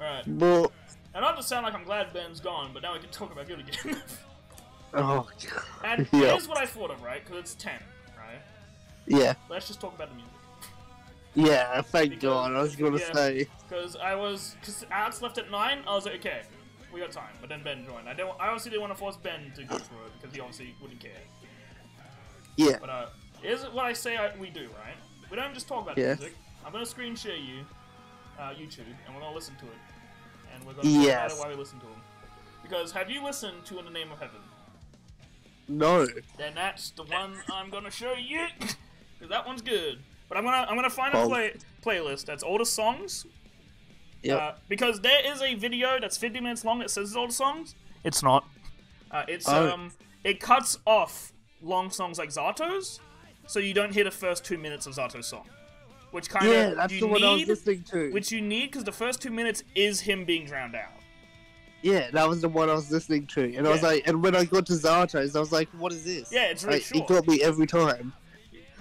Alright. But And not to sound like I'm glad Ben's gone, but now we can talk about Guilty Gear. oh God. and Yeah. here's what I thought of, right? Because it's 10, right? yeah, Let's just talk about the music. yeah. Thank Because- God. I was gonna yeah. say. Because I was, because Alex left at 9, I was like, okay, we got time. But then Ben joined. I don't, I obviously didn't want to force Ben to go through it, because he obviously wouldn't care. Yeah. But, uh, here's what I say I, we do, right? We don't just talk about Yes. music. I'm gonna screen share you, uh, YouTube, and we're gonna listen to it. And we're gonna talk about Yes. it while we listen to them. Because have you listened to In the Name of Heaven? No. then that's the one I'm gonna show you. Cause that one's good. But I'm gonna I'm gonna find a play playlist that's oldest songs. Yep. Uh, because there is a video that's 50 minutes long that says it's oldest songs. It's not. Uh, it's Oh. um it cuts off long songs like Zato's, so you don't hear the first two minutes of Zato's song, which kind of yeah, that's you the one I was listening to. Which you need because the first two minutes is him being drowned out. Yeah, that was the one I was listening to, and I was like, and when I got to Zato's, I was like, what is this? Yeah, it's really like, short. It got me every time.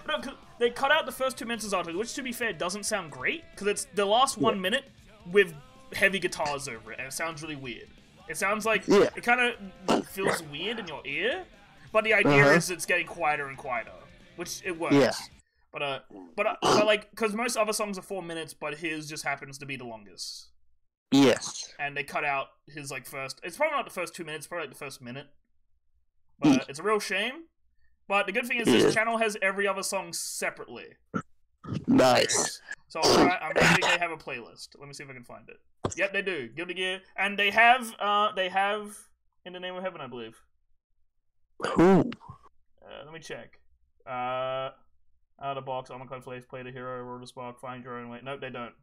No, they cut out the first two minutes of Zato, which to be fair doesn't sound great because it's the last one minute with heavy guitars over it, and it sounds really weird. It sounds like Yeah. it kind of feels weird in your ear, but the idea Uh-huh. is it's getting quieter and quieter, which it works. But uh, but uh, but like, because most other songs are four minutes, but his just happens to be the longest, Yes. and they cut out his like first. It's probably not the first two minutes, probably like the first minute. But it's a real shame. But the good thing is Yeah. this channel has every other song separately. Nice. So I'm hoping they have a playlist. Let me see if I can find it. Yep, they do. Guilty Gear, and they have uh they have in the name of heaven, I believe. Cool. Uh, let me check. Uh, out of box, Armor-Clad Faith, play the hero, roll the spark, find your own way. Nope, they don't.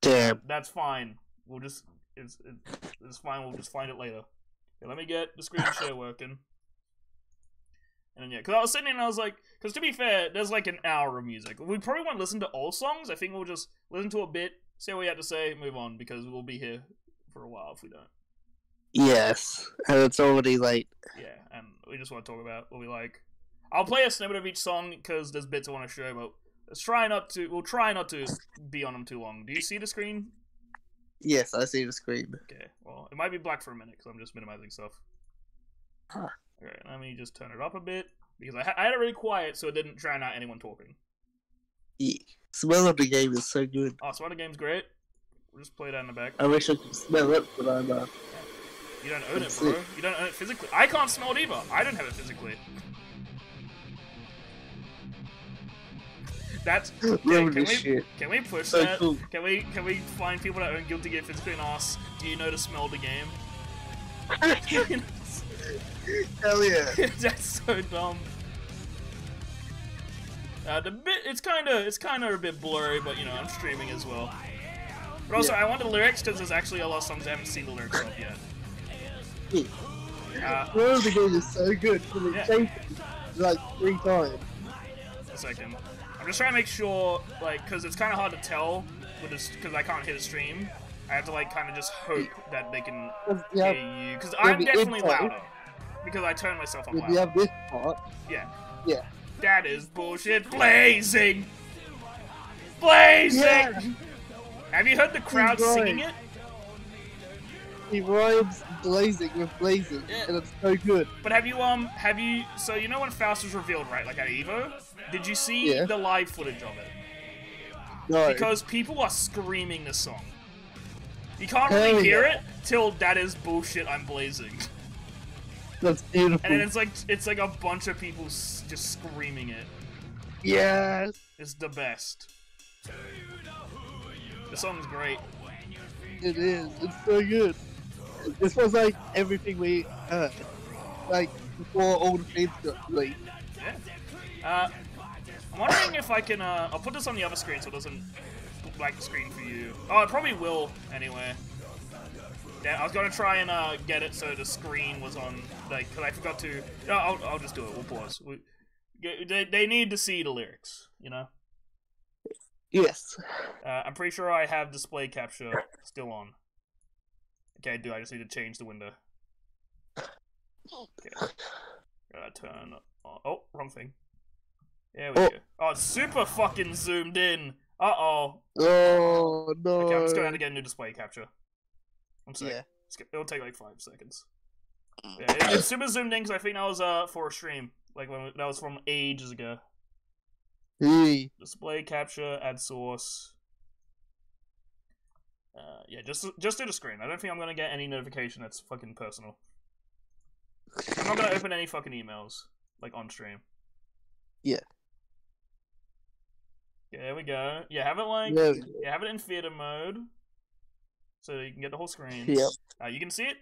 Damn. That's fine. We'll just it's it's, it's fine. We'll just find it later. Okay, let me get the screen share working. And then yeah, because I was sitting there and I was like, because to be fair, there's like an hour of music. We probably won't listen to all songs. I think we'll just listen to a bit, say what we have to say, move on because we'll be here for a while if we don't. Yes. And it's already late. Yeah, and we just want to talk about what we like. I'll play a snippet of each song because there's bits I want to show, but let's try not to. We'll try not to be on them too long. Do you see the screen? Yes, I see the screen. Okay, well, it might be black for a minute because I'm just minimizing stuff. Huh. Alright, let me just turn it up a bit because I, ha- I had it really quiet so it didn't drown out anyone talking. Yeah. Smell of the game is so good. Oh, so the game's great. We'll just play that in the back. I wish I could smell it, but I'm uh, You don't own it, bro. it. You don't own it physically. I can't smell it either. I don't have it physically. That's Remember can we shit. can we push So that? cool. Can we can we find people that own Guilty Gear physically and ask, do you know to smell the game? Hell yeah. That's so dumb. Uh, the bit it's kind of it's kind of a bit blurry, but you know I'm streaming as well. But also Yeah. I want the lyrics because there's actually a lot of songs I haven't seen the lyrics of yet. Uh, Smell of the game is so good Yeah. like three times. a second. I'm just trying to make sure, like, because it's kind of hard to tell with this, because I can't hit a stream. I have to like kind of just hope that they can Yeah. hear you, because I'm definitely louder. Because I turn myself up If you have this part, Yeah. yeah. That is bullshit. Blazing! Blazing! Yeah. Have you heard the crowd singing it? He rhymes blazing with blazing, Yeah. and it's so good. But have you um have you so you know when Faust was revealed, right? Like at Evo? Did you see Yeah. the live footage of it? No. Because people are screaming this song. You can't Hell really hear yeah. it till that is bullshit. I'm blazing, That's beautiful. and then it's like it's like a bunch of people s- just screaming it. yes. It's the best. The song's great. It is. It's so good. This was like everything we heard. Like before all the things got leaked. Yeah. Uh, I'm wondering if I can. Uh, I'll put this on the other screen so it doesn't black the screen for you. Oh, it probably will anyway. Yeah, I was gonna try and uh, get it so the screen was on, like, cause I forgot to. No, I'll, I'll just do it. We'll pause. We, they, they need to see the lyrics, you know. Yes. Uh, I'm pretty sure I have display capture still on. Okay, I do. I just need to change the window. Okay. Gotta turn on. Oh, wrong thing. There we Oh. go. Oh, it's super fucking zoomed in. Uh oh. Oh no. Okay, I'm just going to get a new display capture. I'm sorry. Yeah. It'll take like five seconds. Yeah, it, it's super zoomed in because I think that was uh for a stream, like when that was from ages ago. Hey. Display capture, add source. Uh, yeah, just just do the screen. I don't think I'm gonna get any notification that's fucking personal. I'm not gonna open any fucking emails like on stream. Yeah. There we go. Yeah, have it like Yeah. yeah, have it in theater mode, so you can get the whole screen. Yep. Uh, you can see it.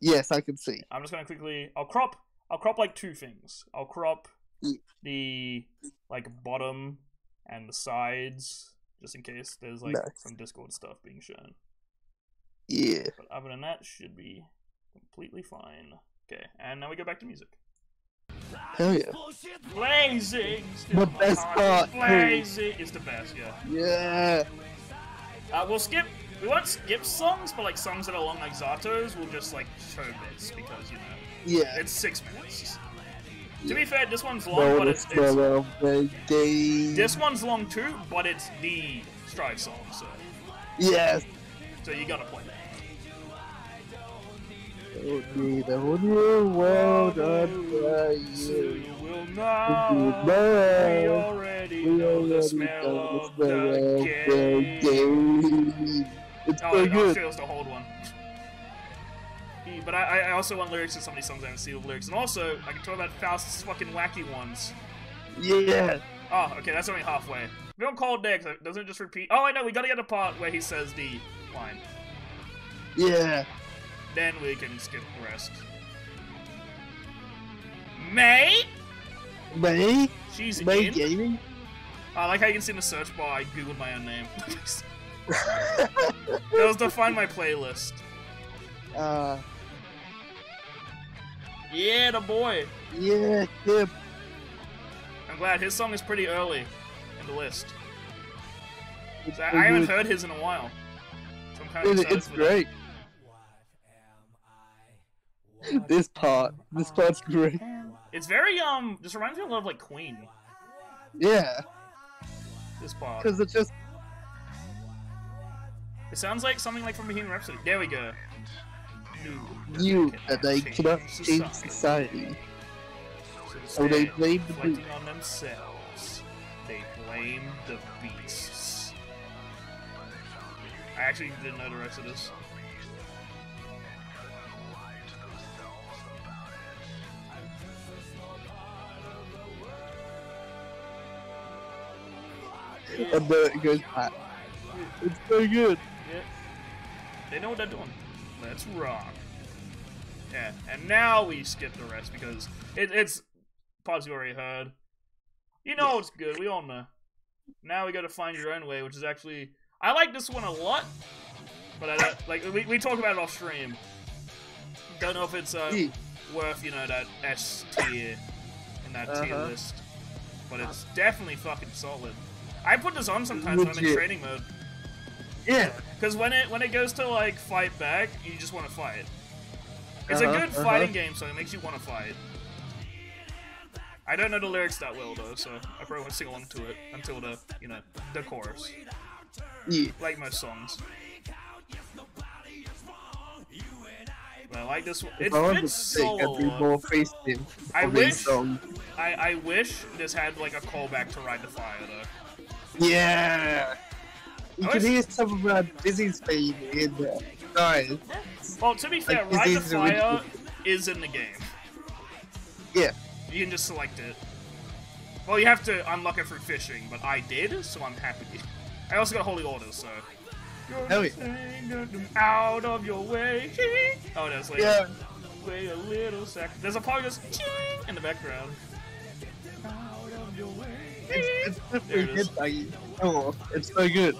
Yes, I can see. I'm just gonna quickly. I'll crop. I'll crop like two things. I'll crop the like bottom and the sides, just in case there's like Nice. some Discord stuff being shown. Yeah. But other than that, should be completely fine. Okay, and now we go back to music. Hell yeah. Blazing. The best part. Blazing is the best. Yeah. Yeah. Uh, we'll skip. We won't skip songs, but like songs that are long like Zato's, we'll just like show bits because you know Yeah. it's six minutes. To be fair, this one's long, No, but it's, it's smell of the day. this one's long too, but it's the Strive song, so Yes. so you gotta play that. Don't need a whole new world under So you. you will You know. We already We know the smell of the the smell of game. the game. It's Oh, so it good. fails to hold one. But I, I also want lyrics to some of these songs I haven't seen with lyrics, and also I can talk about Faust's fucking wacky ones. Yeah. Oh, okay, that's only halfway. We don't call it there, 'cause it doesn't just repeat. Oh, I know, we gotta get the part where he says the line. Yeah. Then we can skip the rest. May? May? She's May in? Gaming? I like how you can see in the search bar I googled my own name. that was to find my playlist. uh, Yeah, the boy. yeah, him. I'm glad his song is pretty early in the list. I, I haven't heard his in a while. So I'm kind of It- it's great. This part. This part's great. It's very um. This reminds me a lot of like Queen. Yeah. This part. Because it's just. It sounds like something like from Bohemian Rhapsody. There we go. New. You that they cannot change society. So Oh, they blame the beast. on themselves. They blame the beasts. I actually didn't know the rest of this. And then it goes back. It's so good. Yeah. They know what they're doing. Let's rock. Yeah, and now we skip the rest because it, it's parts you already heard. You know Yeah. it's good. We all know. Now we got to find your own way, which is actually I like this one a lot, but I don't, like we, we talk about it off stream. Don't know if it's uh, Yeah. worth you know that S tier in that tier Uh-huh. list, but it's definitely fucking solid. I put this on sometimes when I'm in training mode. Yeah. Because when it when it goes to like fight back, you just want to fight. It's Uh-huh, a good uh-huh. fighting game, so it makes you want to fight. I don't know the lyrics that well though, so I probably won't sing along to it until the you know the chorus, Yeah. like most songs. But I like this one. It If I fits so well. I wish- I I wish this had like a callback to Ride the Fire though. Yeah. You can hear some of uh, Dizzy's theme in there. Guys. Well, to be fair, Like, Ride the this is. Fire is in the game. Yeah. You can just select it. Well, you have to unlock it through fishing, but I did, so I'm happy. I also got Holy Orders, so. Hell yeah. Out of your way. Oh, there's like Yeah. way a little sec. There's a part just in the background. Out of your way. It's, it's definitely it is. Oh, it's so good.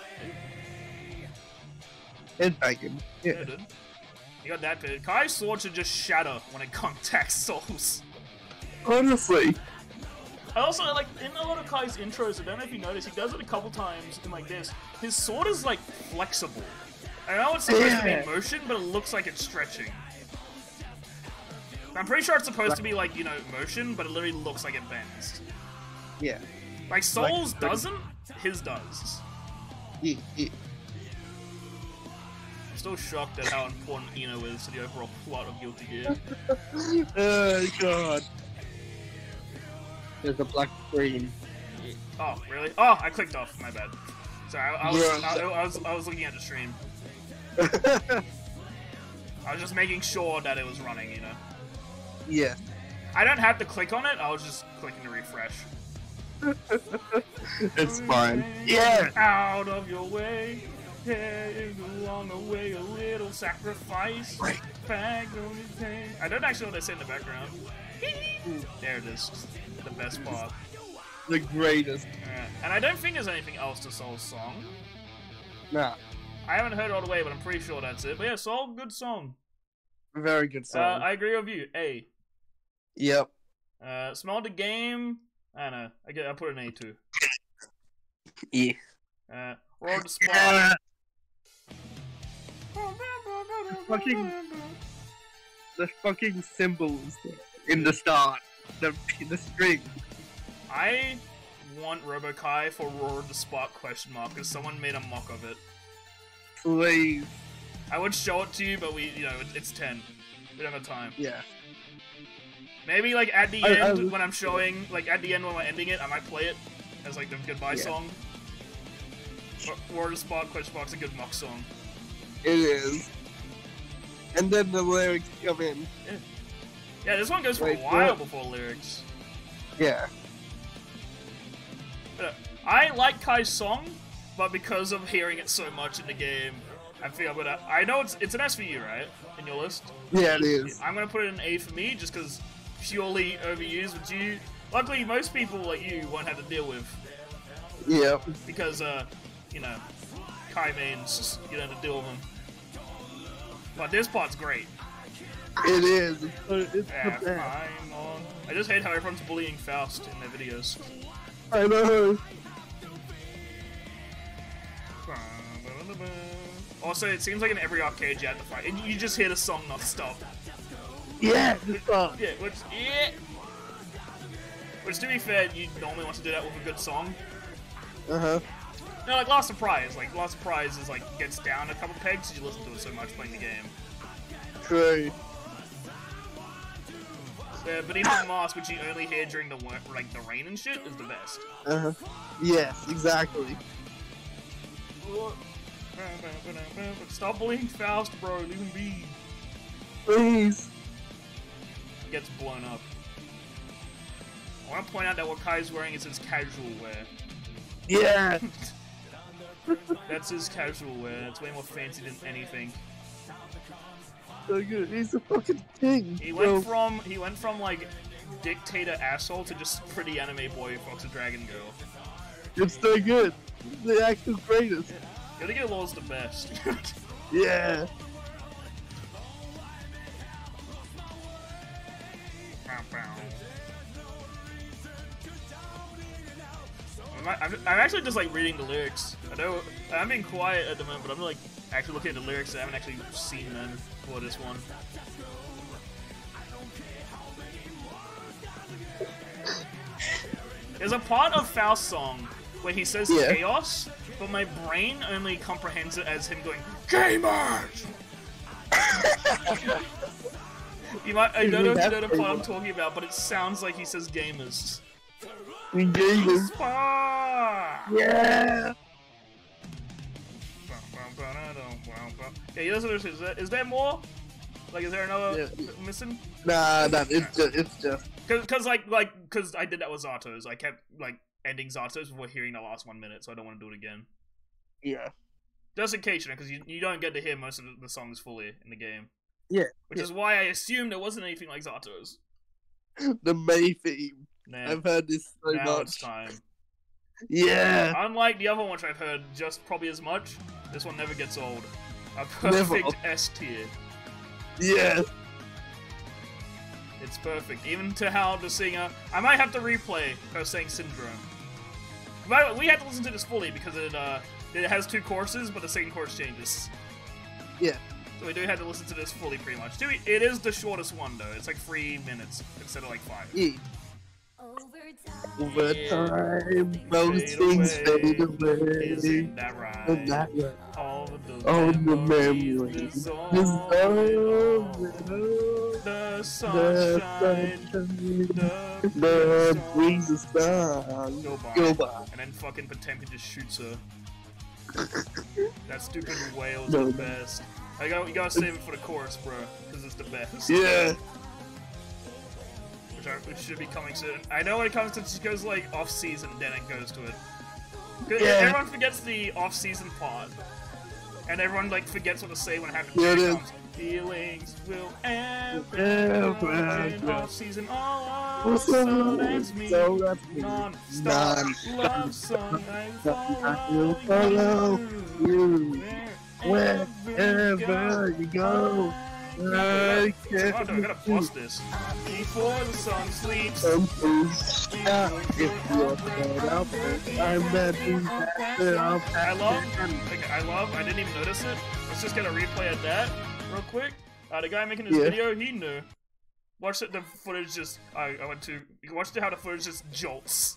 Headbanging. Yeah, Yeah. dude. You got that bit. Ky's sword should just shatter when it contacts Sol's. Honestly. I also like in a lot of Ky's intros. I don't know if you notice, he does it a couple times in like this. His sword is like flexible. I know it's supposed to be motion, but it looks like it's stretching. I'm pretty sure it's supposed to be like you know motion, but it literally looks like it bends. Yeah. Like Sol's Like- doesn't, his does. Yeah, yeah. I'm still shocked at how important I-No is to the overall plot of Guilty Gear. Oh god. There's a black screen. Oh, really? Oh, I clicked off. My bad. Sorry, I, I was, Yeah. I, I was I was looking at the stream. I was just making sure that it was running. You know, yeah. I don't have to click on it. I was just clicking to refresh. It's fine. Yeah. Out of your way, heading along the way, a little sacrifice. Right. Back on the pain. I don't actually know what they say in the background. there it is. The best part. The greatest. Yeah. And I don't think there's anything else to Sol's song. Nah. I haven't heard it all the way, but I'm pretty sure that's it. But yeah, Sol, good song. Very good Uh, song. I agree with you. A. Yep. Uh, smell the game. I don't know. I get. I put an A two. Yeah. Uh, roar the spark. Fucking- The fucking symbols in the start. The the string. I want Robo-Ky for Roar the Spark question mark because someone made a mock of it. Please. I would show it to you, but we, you know, it's ten. We don't have time. Yeah. Maybe like at the I- I end was- when I'm showing, like at the end when I'm ending it, I might play it as like the goodbye Yeah. song. Roar the Spark mark's a good mock song. It is. And then the lyrics come in. Yeah, this one goes for a while what? before lyrics. Yeah. But, uh, I like Ky's song, but because of hearing it so much in the game, I feel I'm gonna. I know it's it's an S for you, right? In your list. Yeah, it is. I'm gonna put it in A for me just because purely overused. But you, luckily, most people like you won't have to deal with Yeah. because uh, you know, Ky mains just you don't have to deal with them. But this part's great. It is. It's, Yeah, the best. I'm on. I just hate how everyone's bullying Faust in their videos. I know. Also, it seems like in every arcade you have to fight, and you just hear the song not stop. Yeah. Yeah, which yeah. Which, to be fair, you normally want to do that with a good song. Uh huh. No, like Last Surprise. Like Last Surprise is like gets down a couple pegs. You listen to it so much playing the game. True. The Beneath the Mask, which you only hear during the like the rain and shit, is the best. Uh huh. Yes, exactly. Stop bullying Faust, bro. Leave him be. Please. Gets blown up. I want to point out that what Ky's wearing is his casual wear. Yeah. That's his casual wear. That's way more fancy than anything. So good. He's a fucking king. He went from he went from like dictator asshole to just pretty anime boy who fucks a dragon girl. It's so good. The actual greatest. Gotta get Law's the best. Yeah. I'm, I'm, actually just like reading the lyrics. I know I'm being quiet at the moment, but I'm like actually looking at the lyrics. I haven't actually seen them for this one. There's a part of Faust's song where he says Yeah. chaos, but my brain only comprehends it as him going gamers. you might I don't know if you know part I'm talking about, but it sounds like he says gamers. Gamers. Spa! Yeah. Yeah, listen to this. Is there, is there more? Like, is there another Yeah. missing? Nah, nah. It's just. It's just. Cause, cause like, like, cause I did that with Zato's. I kept like ending Zato's before hearing the last one minute, so I don't want to do it again. Yeah. Just in case, you know, because you, you don't get to hear most of the songs fully in the game. Yeah, Which yeah. is why I assumed it wasn't anything like Zato's. The May theme. Nah, I've heard this so now it's much. time. Yeah. Unlike the other one which I've heard just probably as much, this one never gets old. A perfect S tier. Yeah. It's perfect. Even to how the singer. I might have to replay her saying Syndrome. By the way, we have to listen to this fully because it uh, it has two courses, but the second course changes. Yeah. So we do have to listen to this fully pretty much. Do we- It is the shortest one though. It's like three minutes instead of like five. Yeah. Over Yeah. time, most Fade things away. fade away. Isn't that right? And that way. All the All the memories memories dissolve dissolve it it all. all. The The sunshine, sunshine, the, the song. brings the sun. Go by. Go by. And then fucking Potemkin just shoots her. that stupid whale's No. the best. I got, you gotta save it for the chorus, bro, because it's the best. Yeah. Which, I, which should be coming soon. I know when it comes to it goes like off season, then it goes to it. Yeah. Everyone forgets the off season part, and everyone like forgets what to say when it happens. Yeah, it is. Feelings will ever off season. Oh, so that's me. so that's me. Non-stop love song. I follow follow you wherever wherever you go. I can't I gotta bust this. Before the sun sleeps. Please. Yeah, if you're fed up, I'm that I love, like, I love, I didn't even notice it. Let's just get a replay of that real quick. Uh, the guy making this Yeah. video, he knew. Watch it, the footage just, I, I went to, you can watch how the footage just jolts.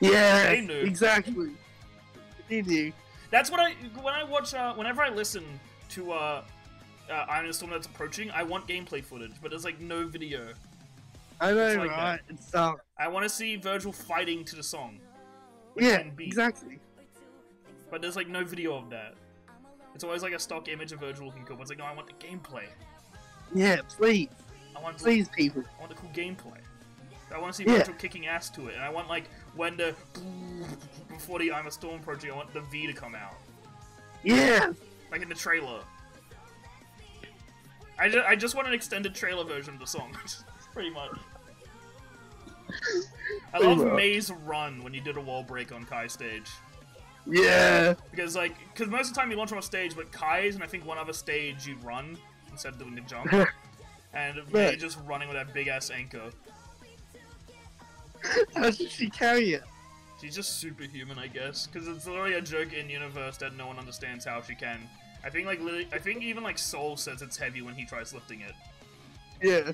Yeah, exactly. He knew. That's what I, when I watch, uh, whenever I listen to, uh, uh, Iron Storm that's approaching, I want gameplay footage, but there's like no video. I know, It's like right? It's uh, I want to see Vergil fighting to the song. yeah, exactly. But there's like no video of that. It's always like a stock image of Vergil looking cool. But it's like, no, I want the gameplay. Yeah, please, I want please, people. I want the cool gameplay. I want to see Yeah. Kicking ass to it, and I want like when the before the I'm a Storm project, I want the V to come out, Yeah, like in the trailer. I just, I just want an extended trailer version of the song, pretty much. I love much. May's run when you did a wall break on Ky stage. yeah, Because like, because most of the time you launch on a stage, but Ky's and I think one other stage you run instead of doing the jump, and Yeah. Just running with that big ass anchor. How did she carry it? She's just superhuman, I guess, because it's literally a joke in universe that no one understands how she can. I think like literally, I think even like Sol says it's heavy when he tries lifting it. Yeah,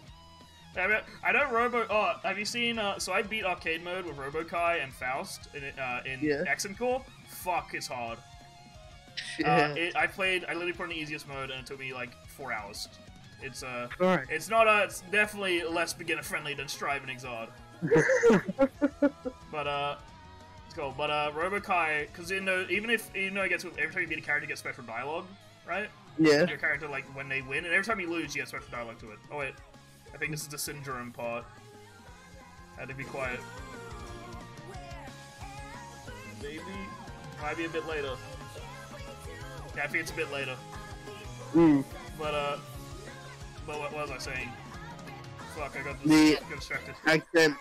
I, mean, I know Robo. Oh, have you seen? Uh, so I beat arcade mode with Robo-Ky and Faust in uh, in Yeah. Accent. Fuck, it's hard. yeah. Uh, it, I played. I literally put in the easiest mode, and it took me like four hours. It's uh, Alright. it's not. Uh, it's definitely less beginner friendly than Strive and Xrd. But uh, it's cool. But uh, Robo-Ky, because you know, even if you know, it gets every time you beat a character, you get special dialogue, right? yeah, Your character like when they win, and every time you lose, you get special dialogue to it. Oh wait, I think this is the syndrome part. I Had to be quiet. Maybe might be a bit later. Yeah, I think it's a bit later. mm. But uh, but what, what was I saying? Fuck, I got, The- this, got distracted. accent.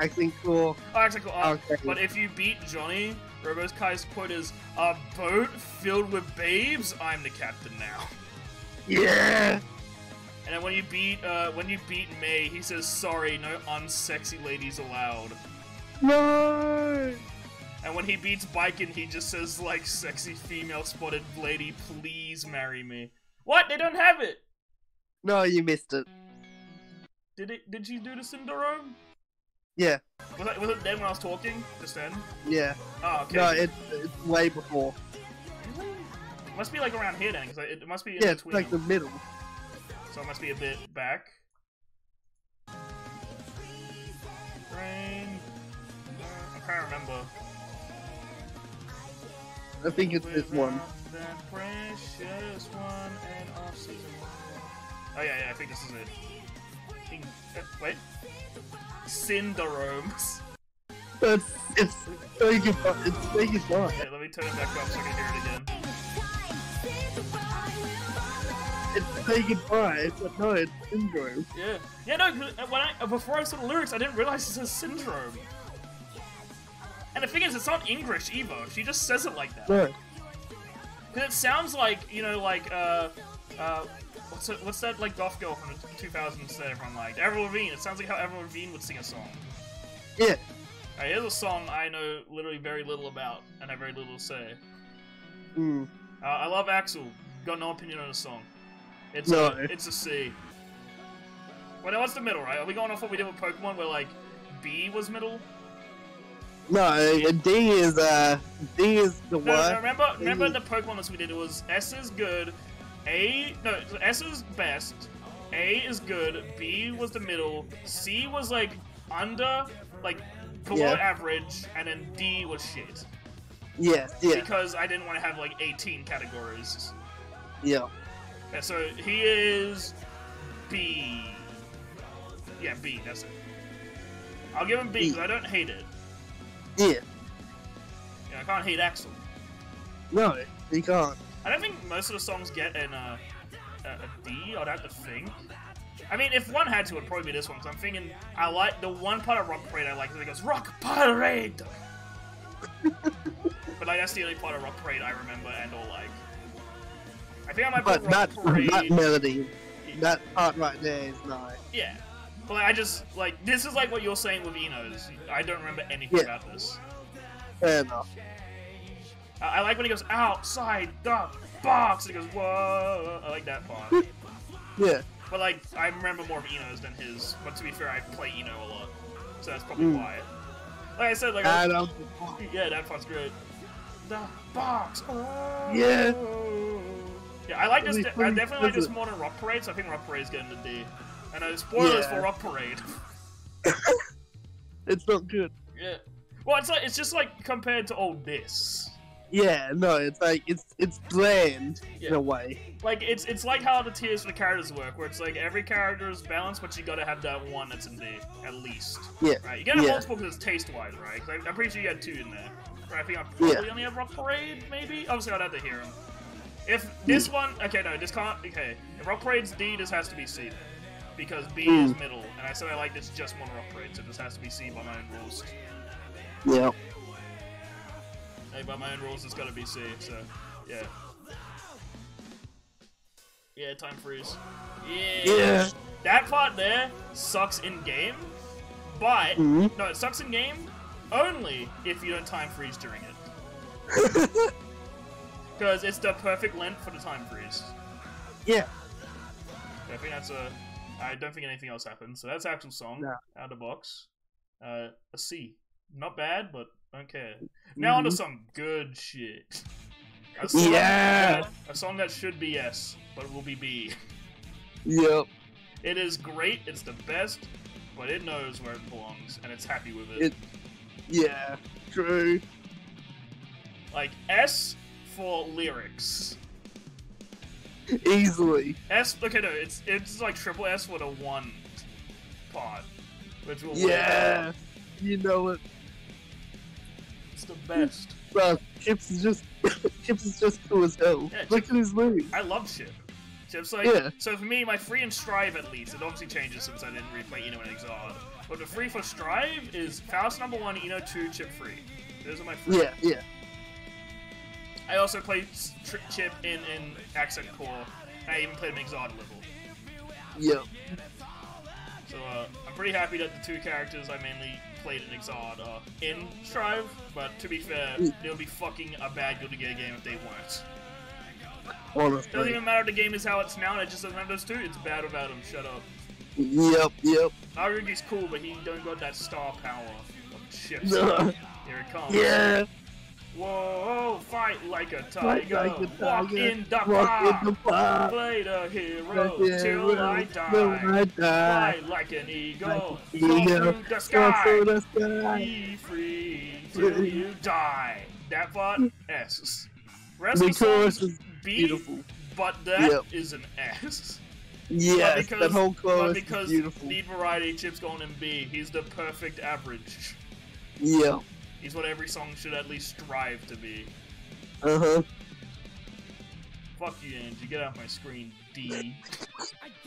Accent Core. Oh, actually, cool. Uh, Okay. But if you beat Johnny, Robo-Ky's quote is, "A boat filled with babes. I'm the captain now." Yeah, And then when you beat uh, when you beat May, he says, "Sorry, no unsexy ladies allowed." no. And when he beats Baiken, he just says like, "Sexy female spotted lady, please marry me." What? They don't have it. No, you missed it. Did it? Did she do the syndrome? Yeah, Was it, was it then when I was talking? Just then? yeah. Oh, okay. No, it's it's way before. Really? It must be like around here then, because it it must be in Yeah, it's between. like the middle. So it must be a bit back. Rain. I'm trying remember. I think it's this one. Without That precious one and off season one. Oh yeah, yeah, I think this is it. King, uh, wait. Syndromes. But it's very good. It's very good. Okay, let me turn it back up so I can hear it again. It's say goodbye, but no, it's syndrome. Yeah. Yeah, no, uh, when I, uh, before I saw the lyrics, I didn't realize it says syndrome. And the thing is, it's not English either. She just says it like that. No. Because it sounds like, you know, like, uh, uh, what's, it, what's that, like, goth girl from the 2000s that everyone liked? Avril Lavigne. It sounds like how Avril Lavigne would sing a song. Yeah. Alright, here's a song I know literally very little about and have very little to say. Mm. Uh, I love Axl. Got no opinion on the song. It's No. a, it's a C. Well, now what's the middle, right? Are we going off what we did with Pokemon, where like B was middle. No, uh, D is uh D is the No, one. no, remember, remember the Pokemon list we did? It was S is good, A no S is best, A is good, B was the middle, C was like under, like below Yeah. average, and then D was shit Yes, yeah, because I didn't want to have like 18 categories. yeah. Yeah, so he is B. Yeah, B. That's it. I'll give him B because I don't hate it. Yeah. Yeah, I can't hate Axl. No, you can't. I don't think most of the songs get an, uh, a, a D. I'd have to think. I mean, if one had to, it'd probably be this one. Because I'm thinking, I like the one part of Rock Parade I like. is It goes Rock Parade. but like that's the only part of Rock Parade I remember and all like. I think I might put But Rock that Parade. that melody, that part right there is nice. Yeah. But like, I just like this is like what you're saying with I-No's. I don't remember anything Yeah. about this. Fair enough. I, I like when he goes outside the box. And he goes whoa. I like that part. Yeah. but like I remember more of I-No's than his. But to be fair, I play I-No a lot, so that's probably Mm. why. Like I said, like I- And um, yeah, that part's great. The box. Oh. Yeah. Yeah, I like this. Really I definitely like this more than Rock Parade. So I think Rock Parade's getting the D. I know spoilers Yeah. for Rock Parade. it's not good. Yeah. Well, it's like it's just like compared to all this. Yeah, no, it's like it's it's bland in a way. Like it's it's like how the tiers for the characters work, where it's like every character is balanced, but you gotta have that one that's in D at least. Yeah. Right. You gotta have Yeah. multiple because it's taste wise, right? I- I'm pretty sure you had two in there. Right. I think I probably Yeah. only have Rock Parade, maybe. Obviously, I'd have to hear him. If this Mm. one, okay, no, this can't. Okay, if Rock Parade's D, this has to be C then, because B Mm. is middle, and I said I like this just one Rock Parade, so this has to be C by my own rules. Yeah. By my own rules, it's gotta be C. So, yeah. Yeah, time freeze. Yeah. Yeah. That part there sucks in game, but Mhm. no, it sucks in game only if you don't time freeze during it, because it's the perfect length for the time freeze. yeah. I think that's a. I don't think anything else happens. So that's actual song No. out of the box. Uh, a C. Not bad, but don't care. Now onto Mhm. some good shit. A song Yeah. that- a song that should be S, but will be B. Yep. It is great. It's the best, but it knows where it belongs and it's happy with it. It- Yeah. True. Like S for lyrics. Easily. S. Okay, no, it's it's like triple S with a one part, which will Yeah. You know it. It's the best. Bro, Chipp's is just Chipp's is just cool as hell. Yeah, Look at his moves. I love Chipp. Chipp's like Yeah. so for me, my free and strive at least. It obviously changes since I didn't replay I-No and Xrd. But the free for strive is Faust number one, I-No two, Chipp free. Those are my free. Yeah, yeah. I also played Tri- Chipp in in Accent Core. I even played him Xrd level. Yep. So uh, I'm pretty happy that the two characters I mainly played in Xrd are in Strive. But to be fair, Mm. it would be fucking a bad Guilty Gear game if they weren't. Doesn't even matter the game is how it's now. and It just doesn't have those two. It's bad without them. Shut up. Yep, yep. Arugi's cool, but he don't got that star power of Chipp's. Here it comes. Yeah. Whoa, fight like a tiger. like a Walk tiger, in the Walk in the park. Play the hero Yeah, till I die. till I die. Fly like an eagle. Like an eagle, through the sky. through the sky. Be free till you die. That part, S. Rest The the chorus is B, beautiful. but that is Yep. an S. Yes, because, that whole but because is beautiful. need variety, Chipp's going in B. He's the perfect average. Yeah. He's what every song should at least strive to be. Uh huh. Fuck you, Anji. Get off my screen, D.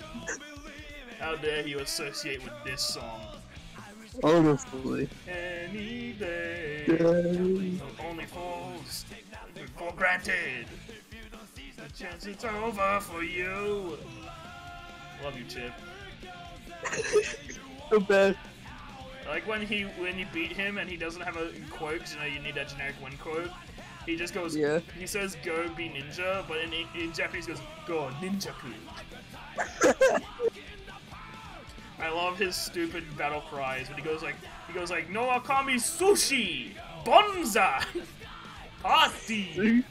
How dare you associate with this song? Honestly. Any day. Yeah. Only fools for granted. The chance it's over for you. Love you, Chipp. The best. Like when he when you beat him and he doesn't have a quote, 'cause you know you need that generic win quote. He just goes. Yeah. He says "Go be ninja," but in in Japanese he goes "Go ninja I love his stupid battle cries when he goes like he goes like No Akami Sushi Bonza Party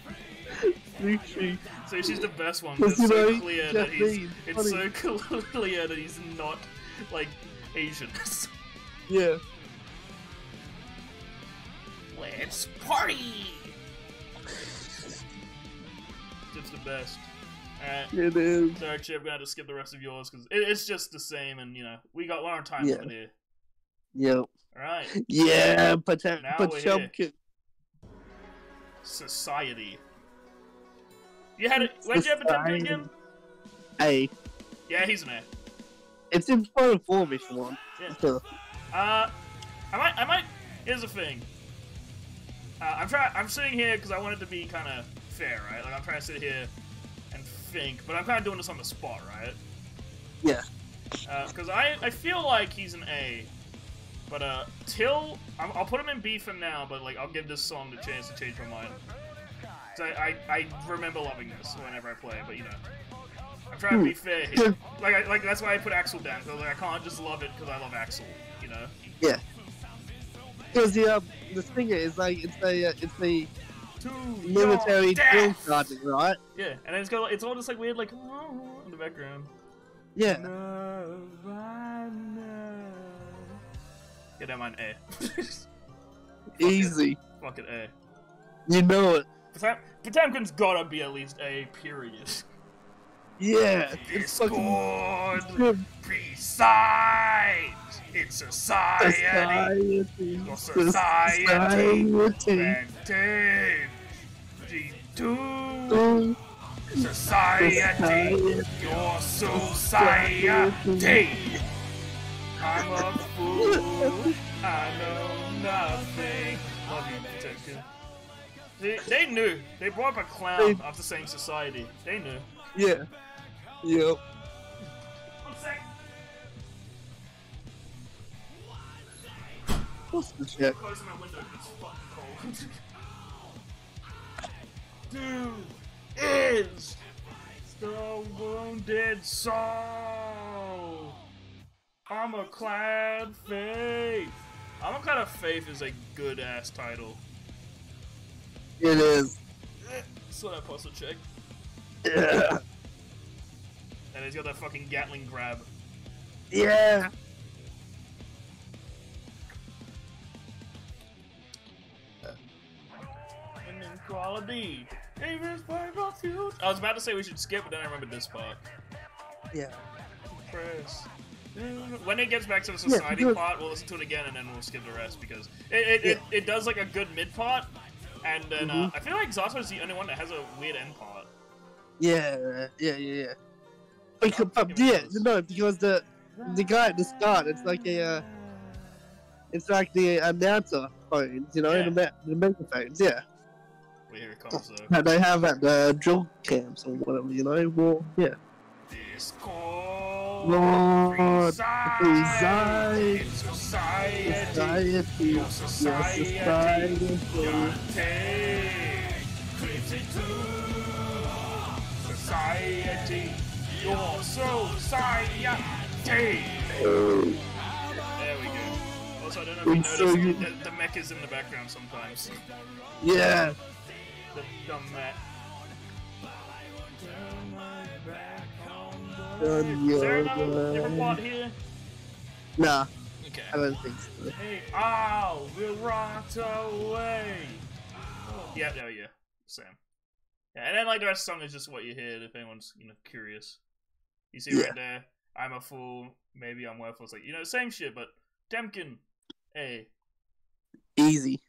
Sushi. Sushi's the best one. It's so know, clear that he's Japanese, it's so clear that he's not like Asian. Yeah. Let's party! It's the best. Alright. It is. Sorry, Chipp, gonna have to skip the rest of yours because it, it's just the same, and you know we got we're on time Yeah. limit here. Yep. All right, Yeah, but uh, Now but we're Chumkin. society. You had it. Where'd you have Potemkin Society. again? A. Yeah, he's an A. It's in final form if you want. Yeah. So, Uh, I might. I might. Here's the thing. Uh, I'm trying. I'm sitting here because I want it to be kind of fair, right? Like I'm trying to sit here and think, but I'm kind of doing this on the spot, right? yeah. Because I, I feel like he's an A, but uh, till I'm, I'll put him in B for now. But like I'll give this song the chance to change my mind. 'Cause I, I, I remember loving this whenever I play, but you know, I'm trying to be fair here. Like I, like that's why I put Axl down. Cause like I can't just love it because I love Axl. Yeah. Because the um, the thing is like it's a uh, it's a military drill sergeant, right? Yeah, and it's got it's all just like weird like in the background. Yeah. Yeah, don't mind A. Easy. Fucking A. You know it. Potemkin's gotta be at least A, period. Yeah. It's fucking. Discord! Good Besides! It's society! society. Your society! Society. G2! Society! Your society! I'm a fool! I know nothing! Love you, Potemkin. They, they knew. They brought up a clown They- after saying society. They knew. Yeah. Yep. One sec. What's the check? Closing my window 'cause it's fucking cold. Dude is the wounded soul. Armor-clad faith. Armor-clad faith is a good ass title. It is. That's what I posted check. Yeah. And he's got that fucking Gatling grab. Yeah. Inequality. Davis Bible Future. I was about to say we should skip, but then I remembered this part. Yeah. Press. When it gets back to the society because- part, we'll listen to it again and then we'll skip the rest because it it, it, it does like a good mid part, and then uh, I feel like Zato is the only one that has a weird end part. Yeah. Yeah. Yeah. Yeah. I'll but yeah, no, because the the guy at the start, it's like a, uh, it's like the announcer phones, you know, Yeah. the, the megaphones, yeah, here it comes though. that they have at the drill camps or whatever, you know. Well, yeah. Discord. Lord, reside reside in society. Society, Your your society. society, Dante. Society. Your society. Oh, There we go. Also, I don't know if you so noticed, good. the, the mech is in the background sometimes. yeah. The dumb mech. Done Is there another different plot here? Nah, Okay. I don't think so. Hey, ow, we'll rot away. Yeah, there we go. Sam. Yeah, and then like the rest of the song is just what you hear if anyone's you know curious. You see Yeah. right there, I'm a fool, maybe I'm worthless. Like you know, same shit, but Temkin, A. Easy.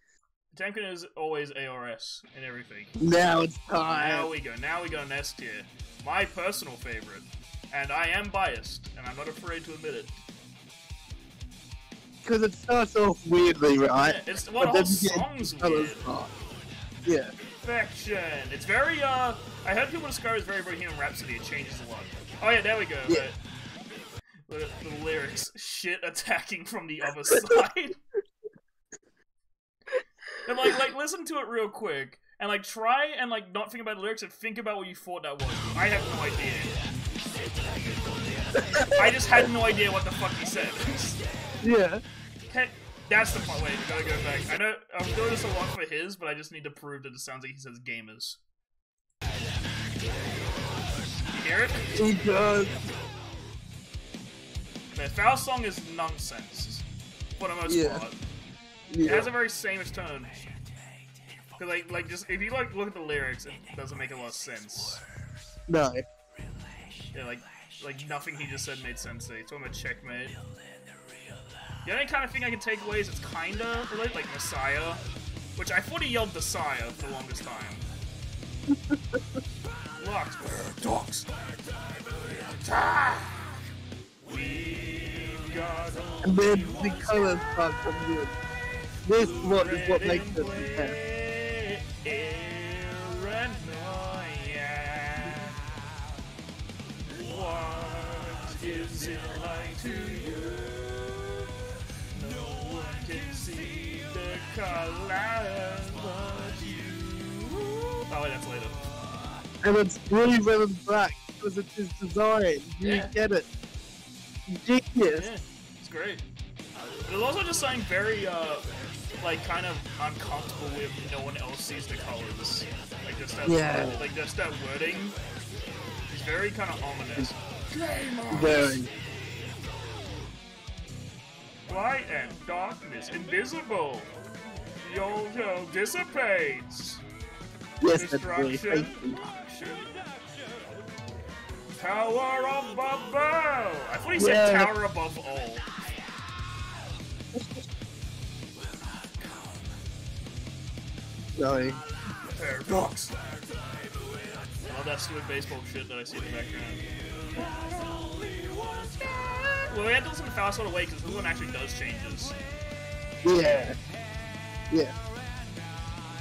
Temkin is always ARS and everything. Now it's time. Now we go. Now we go next tier. My personal favorite, and I am biased, and I'm not afraid to admit it. Because it starts off weirdly, right? Yeah, it's well, the But whole then you get song's weird. part. Yeah. Perfection. It's very uh. I heard people describe it as very Bohemian Rhapsody. It changes a lot. Oh yeah, there we go. Yeah. The, the, the lyrics, shit attacking from the other side. and like, like, listen to it real quick, and like, try and like not think about the lyrics and think about what you thought that was. I have no idea. I just had no idea what the fuck he said. Yeah. That's the part. Wait, we gotta go back. I know I'm doing this a lot for his, but I just need to prove that it sounds like he says gamers. Hear it? He does. The foul song is nonsense for the most Yeah. part. It has a very sameish tone. Cause like, like just if you like look at the lyrics, it doesn't make a lot of sense. No. Yeah, like, like nothing he just said made sense. It's talking about checkmate. The only kind of thing I can take away is it's kinda related, like Messiah, which I thought he yelled Messiah for the longest time. Locks, dogs. We've got And then the colors start coming in. This what is what makes it intense. What is it like to you? No one can see the colors but you. Oh, wait, that's later. And it's really red and black because it's his design. You Yeah. get it. Genius. Yeah, it's great. But it's also just something very, uh, like, kind of uncomfortable with no one else sees the colors. Like, just that, Yeah. like, just that wording. It's very kind of ominous. Very. Light and darkness, invisible. Yo-yo dissipates. Yes, Destruction. Tower above all. I thought he said Yeah. tower above all. No. Paradox. All that stupid baseball shit that I see in the background. Well, we had to listen to Fast Away because this one actually does changes. Yeah. Yeah.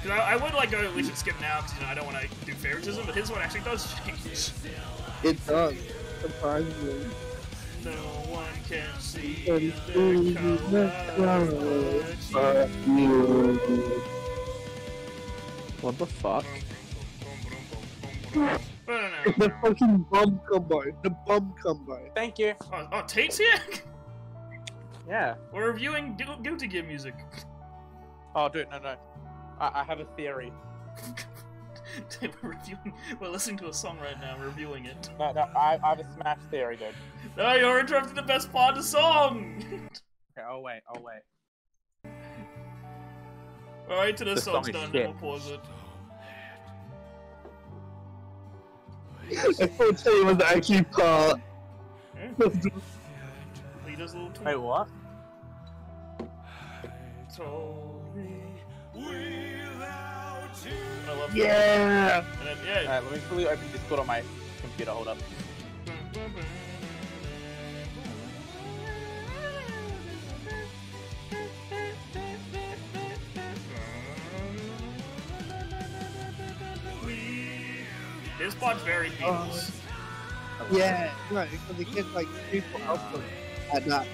Cause I, I would like go. We should skip now because you know I don't want to do favoritism, but his one actually does change. It does. Surprisingly. No one can see And the color but you. What the fuck? The fucking bomb combo. The bomb combo. Thank you. Oh, oh, Tate's here? Yeah. We're reviewing Gu- Guilty Gear music. Oh, dude, no, no. I, I have a theory. we're reviewing. We're listening to a song right now. Reviewing it. No, no, I, I have a smash theory, dude. No, you're interrupting the best part of the song. Okay, I'll wait, I'll wait. All right, till the, The song's song is done, shit. we'll pause it. I thought Teddy was actually part. Leader's little tool. Wait, what? Told me without you. I love that. yeah. And then, yeah. Alright, let me quickly open Discord on my computer, hold up. This part's very oh. Beatles. Yeah. Right, because it gets like super output at that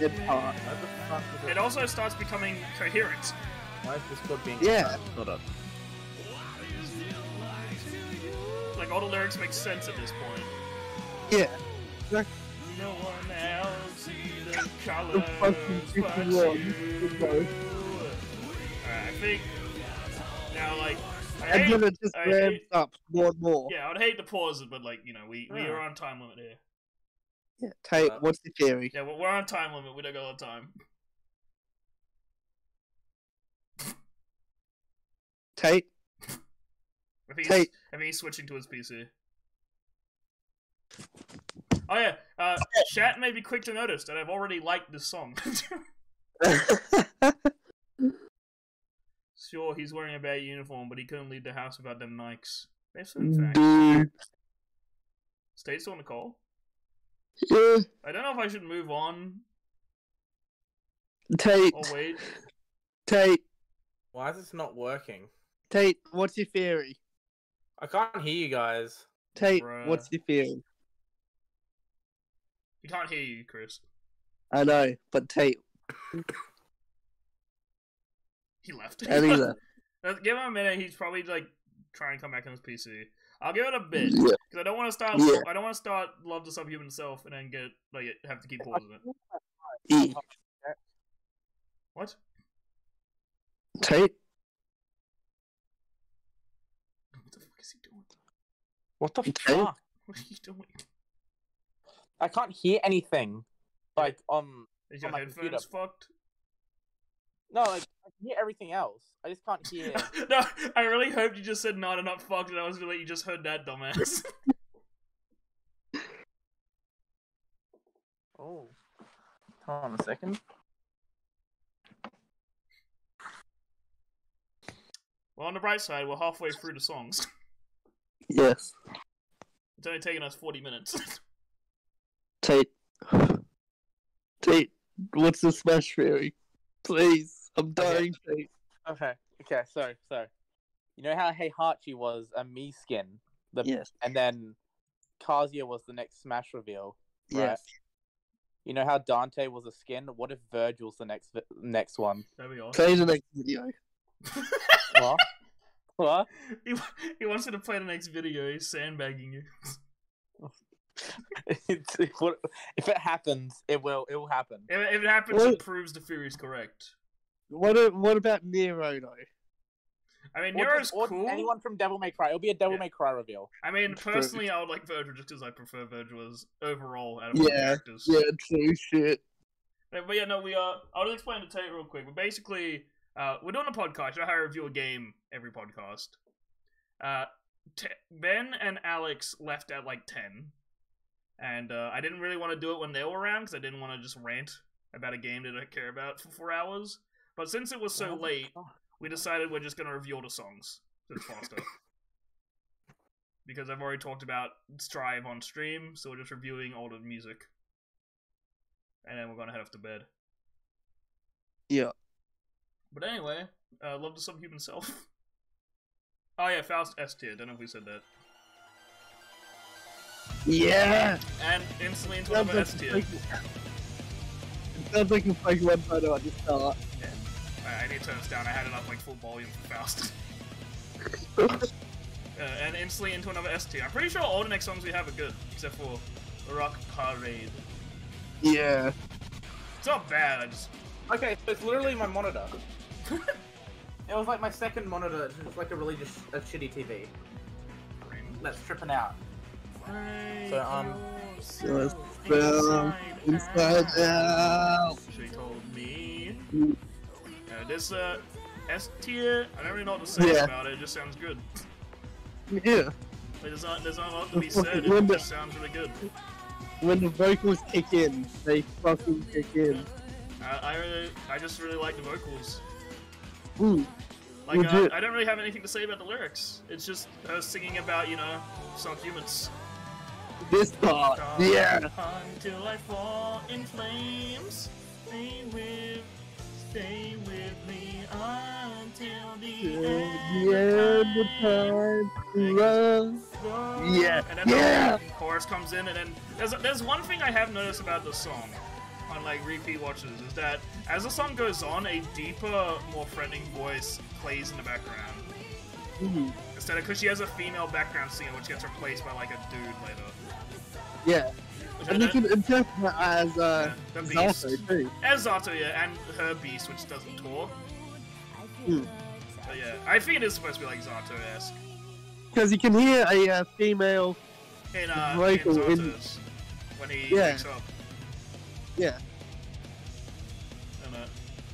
mid part. What the fuck is It also starts becoming coherent. Why is Discord being Yeah. Hold up. Like all the lyrics make sense at this point. Yeah. No one else see the colors The fucking but super you. Alright, I think now like I And hate, then it just I ramps hate- up more and more. yeah, I would hate to pause it, but like you know, we we Yeah. are on time limit here. Yeah. Tate, Uh, what's the theory? Yeah, we're we're on time limit. We don't got a lot of time. Tate, I think he's, Tate. I think he's switching to his PC. Oh yeah, uh, chat may be quick to notice that I've already liked this song. sure, he's wearing a bad uniform, but he couldn't leave the house without them Nikes. They're certain facts. dude. Stay still on the call. Yeah. I don't know if I should move on Tate, or wait. Tate, Why is this not working? Tate, what's your theory? I can't hear you guys. Tate, Bruh. what's your theory? He can't hear you, Chris. I know, but Tate, He left. and either. Uh, Give him a minute. He's probably like trying to come back on his PC. I'll give it a bit Yeah. because I don't want to start. Yeah. I don't want to start love the subhuman self and then get like have to keep pausing it. What? Tate. What the fuck is he doing? What the Okay. fuck? What are you doing? I can't hear anything. Like um, Is your On headphones computer. fucked? no, like I can hear everything else. I just can't hear. no, I really hoped you just said no, they're not fucked, and I was really you just heard that dumbass. oh, hold on a second. well, on the bright side, we're halfway through the songs. Yes. It's only taken us forty minutes. Tate. Tate. What's the smash theory? Please. I'm dying, Tate. Okay, okay, sorry, sorry. you know how Heihachi was a me skin, the Yes. and then Kazuya was the next Smash reveal. Right. Yes. You know how Dante was a skin. What if Vergil's the next next one? there we are. Play the next video. What? what? he, he wants you to play the next video. He's sandbagging you. It's- it- what- if it happens, it will. It will happen. If, if it happens, Well- it proves the theory is correct. What what about Nero though? I mean, Or Nero's just- or cool. Anyone from Devil May Cry. It'll be a Devil Yeah. May Cry reveal. I mean, True. personally, I would like Vergil just because I prefer Vergil as overall out of Yeah, characters. Yeah, true shit. But but yeah, no, we are. I'll just explain the tape real quick. But basically, uh, we're doing a podcast. You know I review a game every podcast. Uh, t- Ben and Alex left at like ten, and uh, I didn't really want to do it when they were around because I didn't want to just rant about a game that I care about for four hours. But since it was so What the late, fuck? we decided we're just gonna review all the songs. So it's faster. because I've already talked about Strive on stream, so we're just reviewing all the music. And then we're gonna head off to bed. Yeah. But anyway, uh, love the subhuman self. Oh yeah, Faust S tier. Don't know if we said that. Yeah. And instantly into Sounds another like, S tier. like, it sounds like a Pokemon photo at the start. Alright, I need to turn this down. I had it up like full volume for Faust. uh, and instantly into another S tier. I'm pretty sure all the next songs we have are good, except for Rock Parade. yeah. It's not bad. I just Okay, so it's literally my monitor. it was like my second monitor. It's like a really just a shitty TV. That's tripping out. So, um, Just fell inside out. She told me. Mm. Uh, this uh, S tier. I don't really know what to say Yeah. about it. It just sounds good. Yeah. Like, there's not there's not a lot to be It's fucking said. It just sounds really good. When the vocals kick in, they fucking kick in. I I, really, I just really like the vocals. Like uh, I don't really have anything to say about the lyrics. It's just her singing about you know some humans. This part. Yeah. Until I fall in flames, stay with, stay with me until the Till end. the end of time run. Yeah, And then yeah. the chorus comes in, and then there's there's one thing I have noticed about the song on like repeat watches is that as the song goes on, a deeper, more threatening voice plays in the background. Ooh. Instead of because she has a female background singer, which gets replaced by like a dude later. Yeah. Which I And you can interpret that as uh, Yeah, the Zato beast. too. As Zato, yeah, and her beast, which doesn't talk. Hmm. But yeah, I think it is supposed to be like Zato-esque. Because you can hear a uh, female. In, uh, in Vocal in- when he Yeah. wakes up. Yeah. And, uh,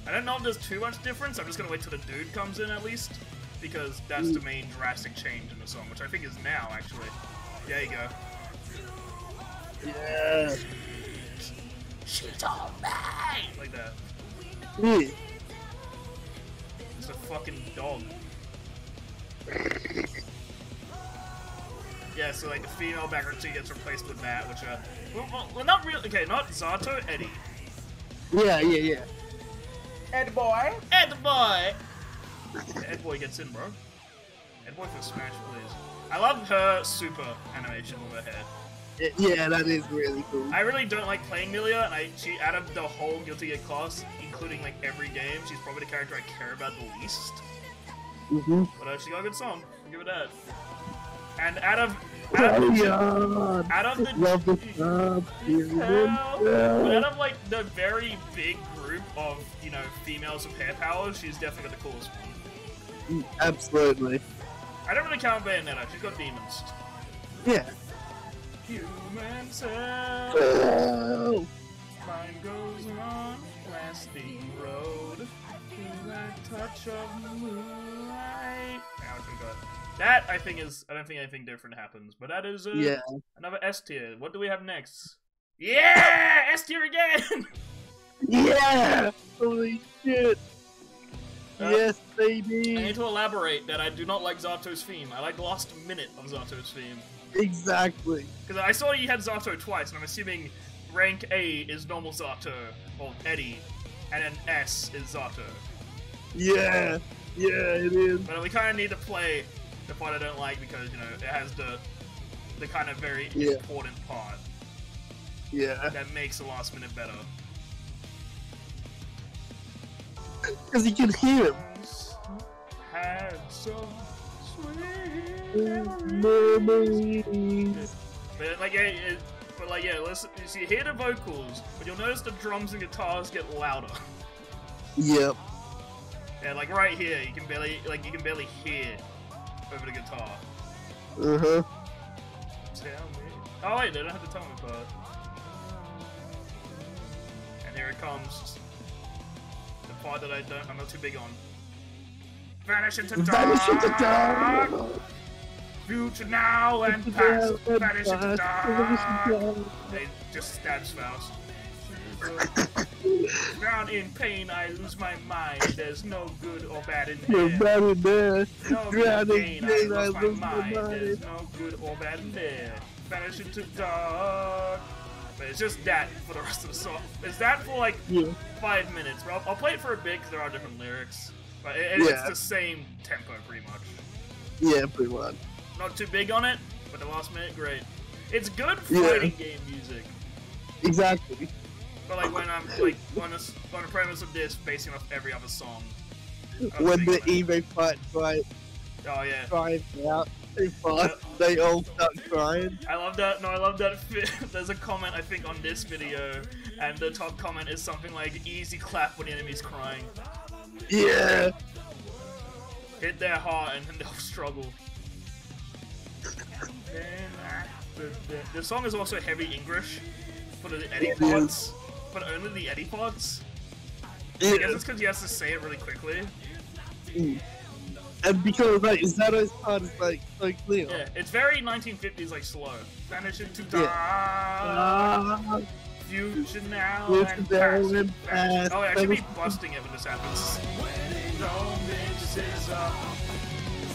I don't know if there's too much difference. I'm just gonna wait till the dude comes in at least, because that's Mm. the main drastic change in the song, which I think is now actually. There you go. Yeah. She told me like that. Yeah. It's a fucking dog. Yeah, so like the female background singer gets replaced with that, which uh, well, well, well not really. Okay, not Zato, Eddie. Yeah, yeah, yeah. Ed boy. Ed boy. Ed boy gets in, bro. Ed boy for Smash, please. I love her super animation with her hair. Yeah, that is really cool. I really don't like playing Millia, and I she out of the whole Guilty Gear class, including like every game, she's probably the character I care about the least. hmm But uh, she got a good song. I'll give it that. And out of out of, Cryon! out of the Love the but out of like the very big group of you know females with hair powers, she's definitely got the coolest one. Absolutely. I don't really count Bayonetta. She's got demons. Yeah. Human oh. cell, Oh, mine goes on road that touch of moonlight. Now we got that. I think is I don't think anything different happens, but that is uh, yeah. another S tier. What do we have next? Yeah, S tier again. Yeah! Holy shit! Uh, yes, baby. I need to elaborate that I do not like Zato's theme. I like the last minute of Zato's theme. Exactly. Because I saw you had Zato twice, and I'm assuming rank A is normal Zato, or Eddie, and then S is Zato. Yeah. Yeah, it is. But we kind of need to play the part I don't like because, you know, it has the the kind of very Yeah. important part Yeah. that makes the last minute better. Because you can hear him. Had some sweet Memories. But like yeah, it, but like yeah, listen. You see, hear the vocals, but you'll notice the drums and guitars get louder. Yep. Yeah, like right here, you can barely like you can barely hear over the guitar. Uh huh. Tell me. Oh wait, they don't have the tell me part. And here it comes. The part that I don't, I'm not too big on. Vanish into Vanish into dark. dark. Future now and past. Vanish into dark. dark. They just stabs Faust. Drown in pain, I lose my mind. There's no good or bad in You're there. bad in there. No Drowning pain, I pain, I lose my lose my mind. There's no good or bad in there. Vanish into dark. But it's just that for the rest of the song. It's that for like Yeah. five minutes. But I'll, I'll play it for a bit because there are different lyrics. But it, Yeah. it's the same tempo pretty much. Yeah, pretty much. Not too big on it, but the last minute, great. It's good Yeah. fighting game music. Exactly. But like when I'm like on a, s- on a premise of this, basing off every other song. When the eBay fight try Oh yeah. trying out too fast, they all start crying. I love that. No, I love that. There's a comment I think on this video, and the top comment is something like "easy clap when the enemy's crying." Yeah. Hit their heart and then they'll struggle. After the, the song is also heavy English for the Eddie It is. parts, but only the Eddie parts. I guess it's because he has to say it really quickly. Mm. And because like Zato's part is like so clear. Yeah, it's very 1950s, like slow. Vanish into. Ah, Future now and past. and Vanish- past. Oh, I should be busting it when this happens.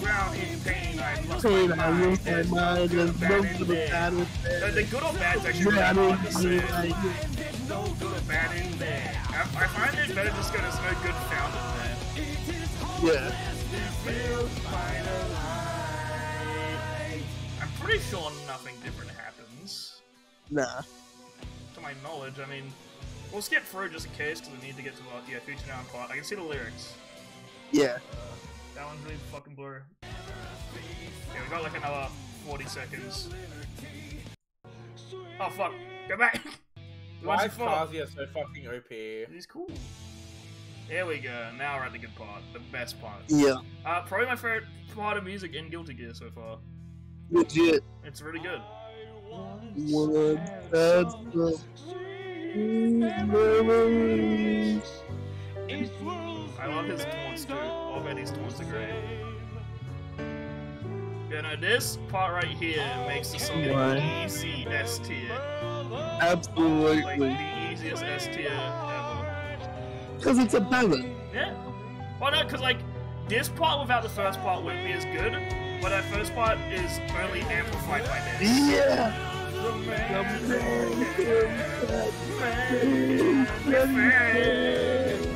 Drown in pain, I lost pain, my I mind. my mind. There's no good or bad in The, the good or bad is actually really Yeah, I hard to say. No good in there. I, I find it better just go, there's no good found in there. Yeah. I'm pretty sure nothing different happens. Nah. to my knowledge. I mean, we'll skip through just in case because we need to get to uh, yeah, future now part. I can see the lyrics. Yeah. That one's really fucking blurry. Yeah, we got like another 40 seconds. Oh fuck! Go back. We went Why is far. Kazuya so fucking OP? He's cool. Here we go. Now we're at the good part, the best part. Yeah. Uh, probably my favorite part of music in Guilty Gear so far. Legit. It's really good. One that's the memories. I love his taunts too. All of Eddie's taunts are great. Yeah, no, this part right here makes the song Right. an easy S tier. Absolutely. Like the easiest ever. Because it's a ballad. Yeah. Why not? Because, like, this part without the first part wouldn't be as good, but that first part is only amplified by this. Yeah! The man, the man, the man, the man.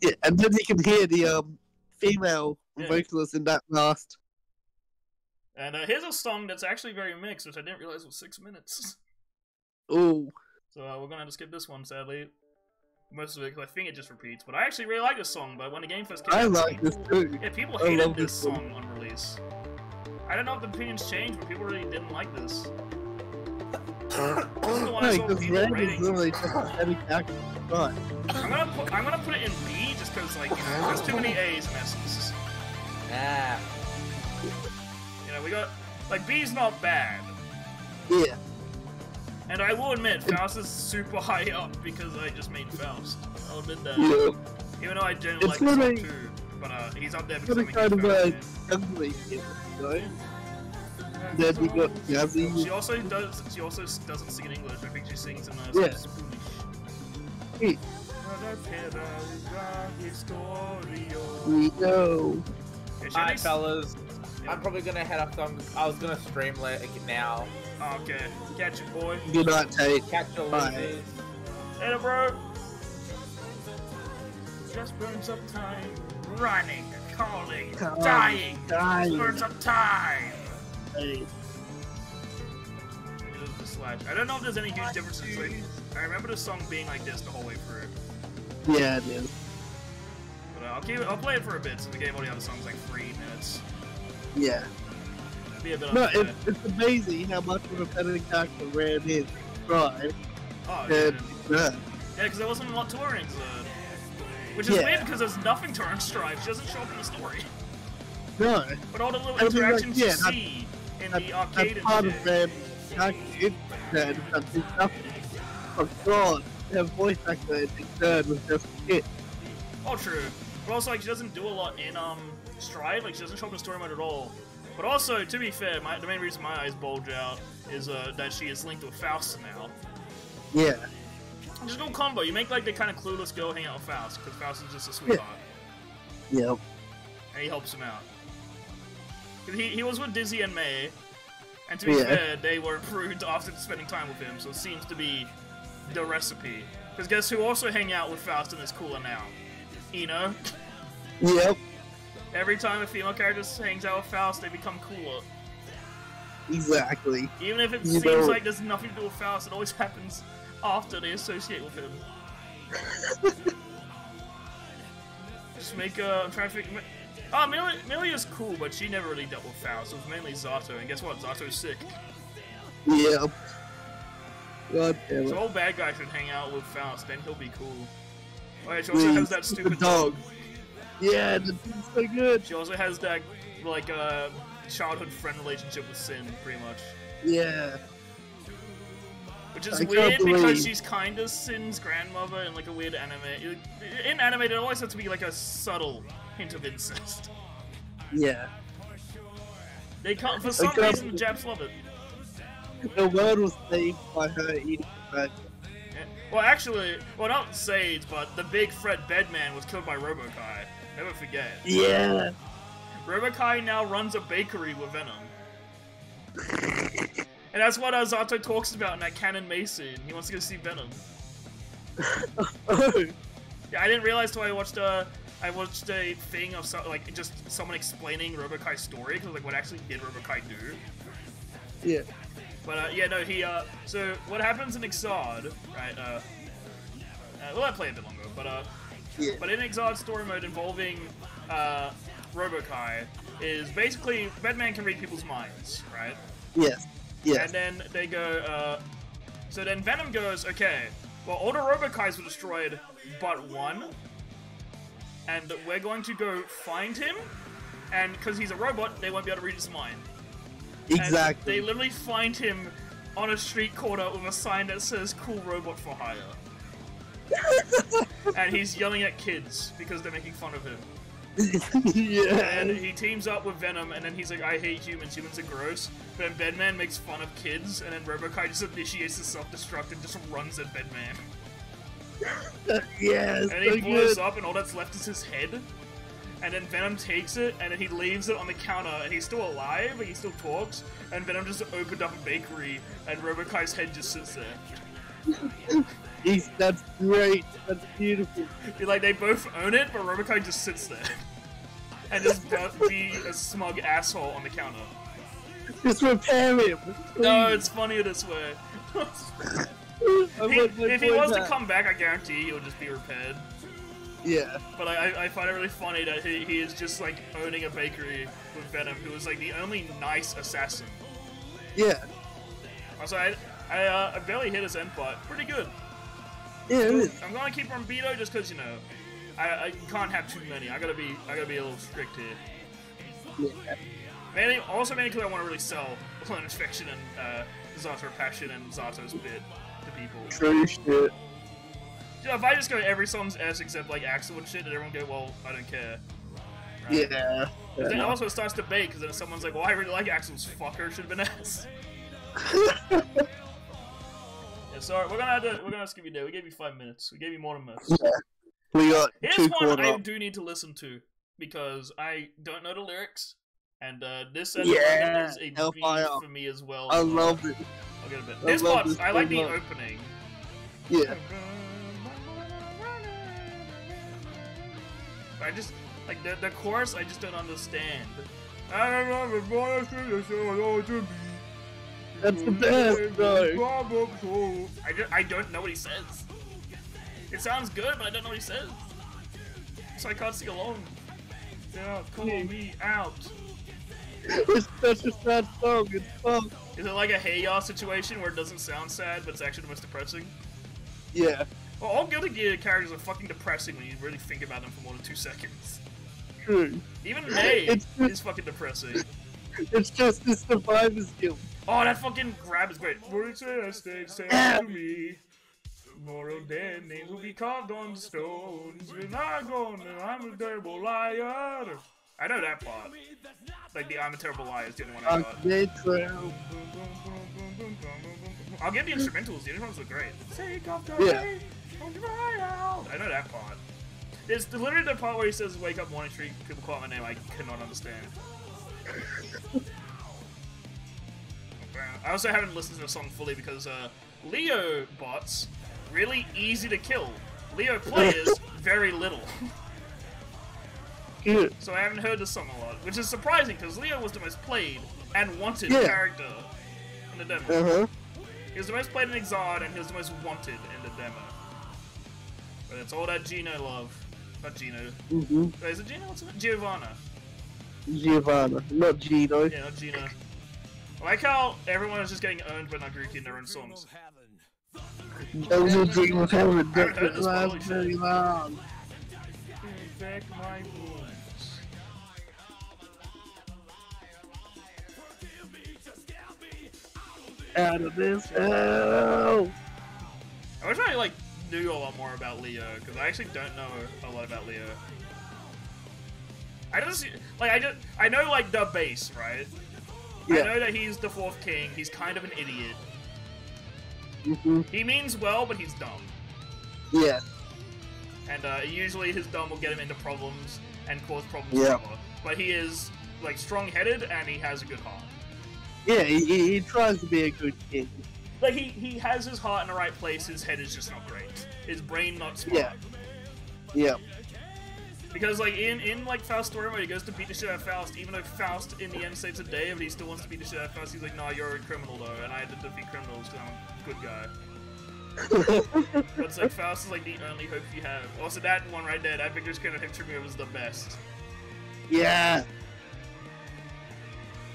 Yeah, and then you can hear the um female Yeah. vocalist in that last. And uh, here's a song that's actually very mixed, which I didn't realize was six minutes. Oh, So uh, we're gonna have to skip this one, sadly. Most of it, because I think it just repeats. But I actually really like this song. But when the game first came I out, like this too. Yeah, people I hated this this song. song on release. I don't know if the opinions changed, but people really didn't like this. No, saw because Red is literally just a heavy character. Right. I'm gonna put I'm gonna put it in B just because like you know, there's too many A's in S's. Ah. You know, we got like B's not bad, Yeah. and I will admit Faust is super high up because I just made Faust. I'll admit that. Yeah. Even though I generally It's like this gonna song be- too, but uh, he's up there because Gonna I'm a kind huge of fan of him. ugly, you know. We got She also does. She also doesn't sing in English. I think she sings in uh, Yeah. Spanish. Hey. We go. Yeah, she Alright, fellas. Yeah. I'm probably gonna head up. Some, I was gonna stream later now. Okay, catch you, boy. Good night, Tate. Catch your Bye. losers. Later, bro. Just burns up time. Running, calling, Calling, dying. dying. Burns up time. Hey. It is the slash. I don't know if there's any huge differences. Like, I remember the song being like this the whole way through. Yeah, it is. But uh, I'll keep it. I'll play it for a bit since the game only has the song's like three minutes. Yeah. Be a bit No, it, it's amazing how much of a better character Red is. Right. Oh, And, yeah. Yeah, because there wasn't a lot to her in Xrd. Which is Yeah. weird because there's nothing to her in Strive. She doesn't show up in the story. No. But all the little I mean, like, interactions yeah, you see in the arcade that's and part of them. character. It's Red. That's his stuff. Oh god. Her voice actor is Third was just shit. Oh, true. But also, like, she doesn't do a lot in um Strive. Like, she doesn't show up in story mode at all. But also, to be fair, my, the main reason my eyes bulge out is uh, that she is linked with Faust now. Yeah. Is a cool combo. You make like the kind of clueless girl hang out with Faust because Faust is just a sweetheart, Yeah. and he helps him out. He, he was with Dizzy and May, and to be Yeah. fair, they were improved after spending time with him. So it seems to be the recipe. Because guess who also hang out with Faust and is cooler now? I-No. Yep. Every time a female character hangs out with Faust, they become cooler. Exactly. Even if it You seems know- like there's nothing to do with Faust, it always happens after they associate with him. Just make uh, I'm trying to think. Oh, Millie, Millie is cool, but she never really dealt with Faust. It was mainly Zato, and guess what? Zato's sick. Yep. God damn So it. old bad guy should hang out with Faust, then he'll be cool. Oh yeah, she also has that stupid dog. dog. Yeah, the dog's so good. She also has that like uh, childhood friend relationship with Sin, pretty much. Yeah. Which is I weird because she's kind of Sin's grandmother in like a weird anime. In anime, it always has to be like a subtle hint of incest. Yeah. They can't, for some reason, the Japs love it. The world was saved by her eating bread. Yeah. Well, actually, well, not saved, but the big Fred Bedman was killed by Robo-Ky. Never forget. Yeah. Robo-Ky now runs a bakery with Venom. and that's what Azato talks about in that Canon Mason. He wants to go see Venom. Oh. Yeah, I didn't realize till I watched a, I watched a thing of so, like just someone explaining Robo-Ky's story because like what actually did Robo-Ky do? Yeah. But uh, yeah, no, he uh, so what happens in Xrd, right? Uh, uh well, I play a bit longer, but uh, Yeah. but in Xrd story mode involving uh, Robo-Ky is basically Batman can read people's minds, right? Yes. Yes. And then they go, uh, so then Venom goes, okay, well, all the Robo-Kys were destroyed but one, and that we're going to go find him, and because he's a robot, they won't be able to read his mind. And Exactly. they literally find him on a street corner with a sign that says "Cool Robot for Hire," and he's yelling at kids because they're making fun of him. Yeah. And he teams up with Venom, and then he's like, I hate humans, humans are gross. But then Bedman makes fun of kids, and then Robo-Ky just initiates the self destruct and just runs at Bedman. yes, and so he blows good. up, and all that's left is his head. And then Venom takes it, and then he leaves it on the counter, and he's still alive, and he still talks. And Venom just opened up a bakery, and Robo-Ky's head just sits there. He's, that's great. That's beautiful. Like they both own it, but Robo-Ky just sits there and just be a smug asshole on the counter. Just repair him. No, please. it's funnier this way. If he, want my if he boy wants to come back, I guarantee he'll just be repaired. Yeah. But I, I, find it really funny that he, he is just like owning a bakery with Venom, who is like the only nice assassin. Yeah. Also, I, I, uh, I barely hit his end part. Pretty good. Yeah, it is. I'm gonna keep on Beto just because you know, I, I can't have too many. I gotta be I gotta be a little strict here. Yeah. Mainly, also mainly because I want to really sell Alone Infection and uh, Zato Passion and Zato's Bit to people. True shit. Know, if I just go every song's S except like Axl and shit, and everyone go, well, I don't care. Right? Yeah. But then also it starts debate because then someone's like, well, I really like Axl's fucker, should have been S. Yeah, sorry, we're gonna have to, we're gonna skip you there. We gave you five minutes. We gave you more than minutes. we got Here's two one. I do need to listen to because I don't know the lyrics, and uh, this Yeah, is a Hellfire. beat for me as well. I love it. I'll get a bit. I This love part, this I like the much. opening. Yeah. I just like the, the chorus. I just don't understand. I don't know the voice to the show I ought to be. That's the best, though. I, just, I don't know what he says. It sounds good, but I don't know what he says. So I can't sing along. Yeah, call me out. It's such a sad song. It's fun. Is it like a Hey Ya situation where it doesn't sound sad, but it's actually the most depressing? Yeah. Well, all Guilty Gear characters are fucking depressing when you really think about them for more than two seconds. True. Even May It's just- is fucking depressing. It's just the survivor's guilt. Oh, that fucking grab is great. Words that stay say to ah! me. Moral dead names will be carved on stones. When I go, and I'm a terrible liar. I know that part. Like the I'm a terrible liar is the only one I I'm got. dead trail. I'll give the instrumentals. The instrumentals are great. Take off the Yeah. rain out. I know that part. There's literally the part where he says, "Wake up, morning street." People call out my name. I cannot understand. I also haven't listened to the song fully because uh, Leo bots really easy to kill. Leo players very little. Good. So I haven't heard this song a lot, which is surprising because Leo was the most played and wanted Yeah. character in the demo. Uh huh. He was the most played in Xrd, and he was the most wanted in the demo. But it's all that Gino love. Not Gino. Mm-hmm. Wait, is it Gino? What's it? Giovanna. Giovanna, not Gino. Yeah, not Gino. I like how everyone is just getting owned by Nagoriyuki in their own songs. Those are dream of having a haven't that this last very shit. long. Infect my wounds. Out of this hell. I wish I like knew a lot more about Leo because I actually don't know a lot about Leo. I just like I just I know like the base, right? Yeah. I know that he's the fourth king. He's kind of an idiot. Mm-hmm. He means well, but he's dumb. Yeah. And uh, usually his dumb will get him into problems and cause problems Yeah. forever. But he is like strong-headed and he has a good heart. Yeah, he, he, he tries to be a good kid. Like he he has his heart in the right place. His head is just not great. His brain not smart. Yeah. Yeah. Because like in in like Faust story mode, he goes to beat the shit out of Faust, even though Faust in the end saves the day, but he still wants to beat the shit out of Faust. He's like, "Nah, you're a criminal though, and I had to defeat criminals because I'm a good guy." But it's like Faust is like the only hope you have. Also, that one right there, that Victor's Kind of Hip Tribute was the best. yeah.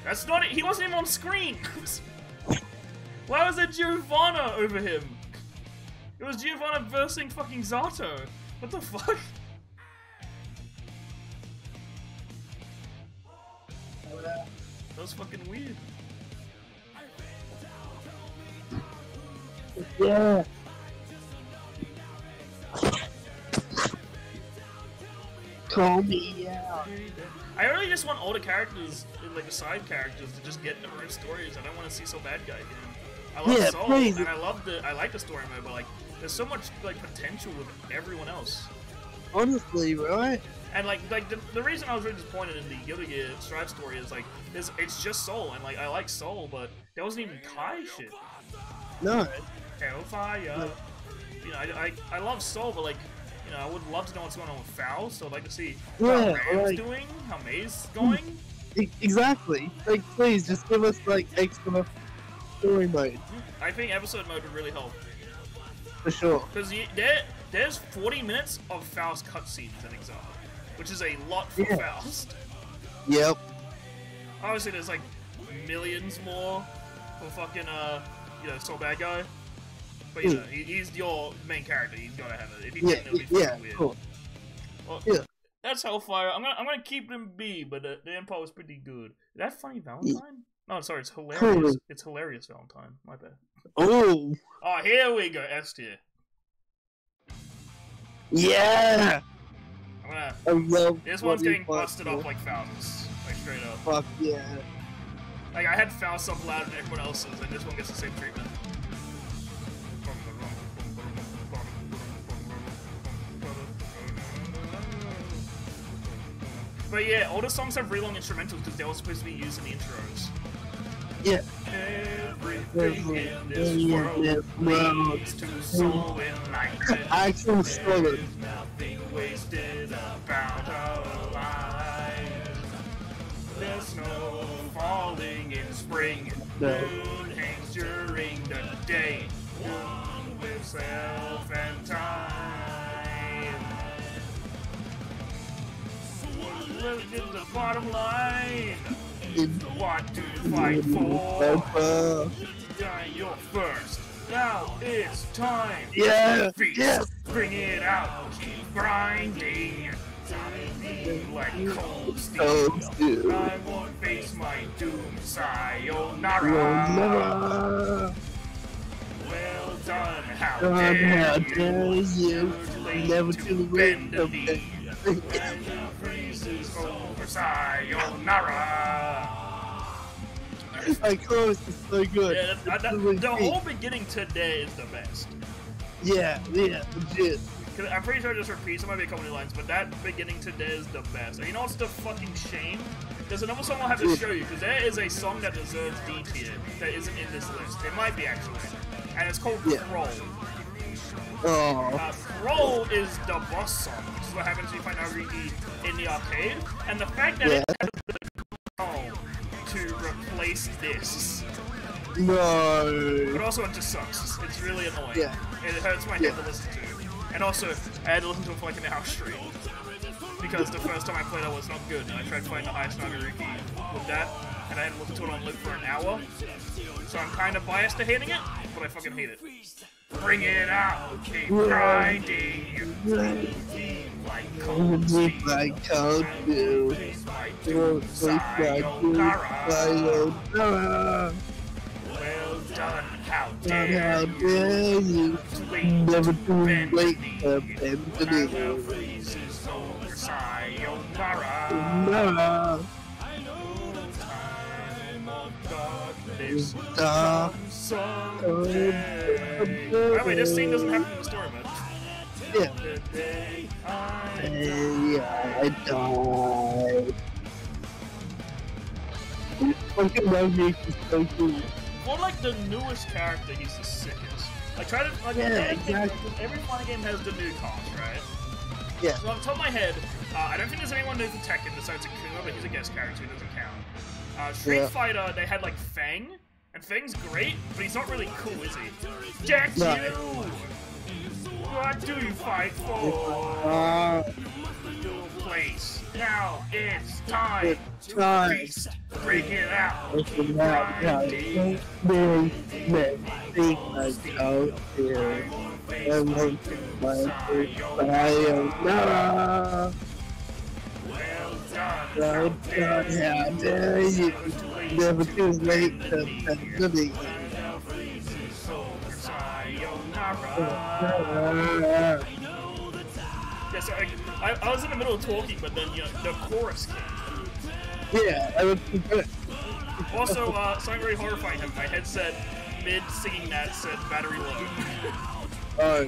That's not it. He wasn't even on screen. Why was there Giovanna over him? It was Giovanna versing fucking Zato. What the fuck? That was fucking weird. Yeah. Call me out. I really just want all the characters, like the side characters, to just get their own stories. I don't want to see Sol Badguy again. I love Yeah, Sol, please. and I love the I like the story mode, but like there's so much like potential with everyone else. Honestly, right? And like like the, the reason I was really disappointed in the Guilty Gear Strive story is like this it's just Sol and like I like Sol, but there wasn't even Ky shit. No. Hellfire. You know, I, I, I love Sol, but like, you know, I would love to know what's going on with Faust. So I'd like to see Yeah, how Ram's like- doing, how May's going. Exactly. Like, please, just give us, like, extra story mode, I think episode mode would really help for sure. because there there's 40 minutes of Faust cutscenes in Exile, which is a lot for Yeah. Faust. Yep. Obviously, there's like millions more for fucking uh, you know, Sol Badguy. But you know, hmm. he, he's your main character. He's gotta have it. If he Yeah, didn't, it would be yeah, weird. cool. Well, Yeah. That's Hellfire. I'm gonna I'm gonna keep them B, but uh, the, the Empire was pretty good. Is that funny Valentine? No, sorry, it's hilarious. It's hilarious Valentine. My bad. Oh, Oh, here we go. S tier. yeah! I'm gonna. I love This one's getting busted up like thousands, like straight up. Fuck yeah. Like I had Faust up louder than everyone else's, and this one gets the same treatment. But yeah, all the songs have really long instrumentals because they were supposed to be used in the intros. Yeah. Everything in this world leads to soul enlightenment. Actual solid. There's nothing wasted about our lives. There's snow falling in spring. Moon hangs during the day. One with self and time. Look at the bottom line. What to fight for? Die your first. Now it's time. Yeah, Feast. yeah. Bring it out. Keep grinding. Like cold steel. dude. I won't face my doom. Sayonara. Well done. How dare how you? dare you? Never to bend the knee. When the freeze is over. Sayonara. My chorus is so good. Yeah, that, the whole beginning today is the best. Yeah, yeah, legit. I'm pretty sure I just repeat might be a couple lines, but that beginning today is the best. And you know what's the fucking shame? There's another song I'll have to show you because there is a song that deserves D tier that isn't in this list. It might be actually, and it's called Yeah. Crawl. Oh, Uh, Crawl is the boss song, is what happens if you find Nagoriyuki in the arcade. And the fact that yeah. it has the Crawl to replace this, No. but also it just sucks. It's really annoying. Yeah. It hurts my head to listen to. And also, I had to listen to it for like an hour straight. Because the first time I played it was not good, and I tried playing the highest Nagoriyuki with that, and I had to listen to it on loop for an hour. So I'm kind of biased to hating it, but I fucking hate it. Bring it out, keep grinding, like cold steel. Deep like cold steel. My doom, it's like you, sayonara. sayonara. Well done, how dare how dare you? Never too bend late the to knee. bend the Now the knee. freeze is over, sayonara. Sayonara. Time of darkness Dark. Someday. By the way, this scene doesn't happen in the story mode. Yeah. The day I I died. Fucking Nagoriyuki is so cool. For like the newest character, he's the sickest. Like try to like Yeah, every- exactly. every fighting game has the new cons, right? Yeah. So the top of my head, uh, I don't think there's anyone new for Tekken besides Akuma, but he's a guest character, so he doesn't count. Uh, Street Yeah. Fighter, they had like Fang, and Fang's great, but he's not really cool, is he? Get No. you! What do you fight for? Your place. Now it's time It's to time. feast. Bring it out. it's about how grinding. very messy like cold steel. I want my sayonara. Well done. Well done, how dare you? Never too late to bend the knee. Sayonara. Yeah, so I, I, I was in the middle of talking, but then you know, the chorus came. Yeah, I was. Also, uh, something very horrifying happened. My headset mid singing that said battery low. Oh,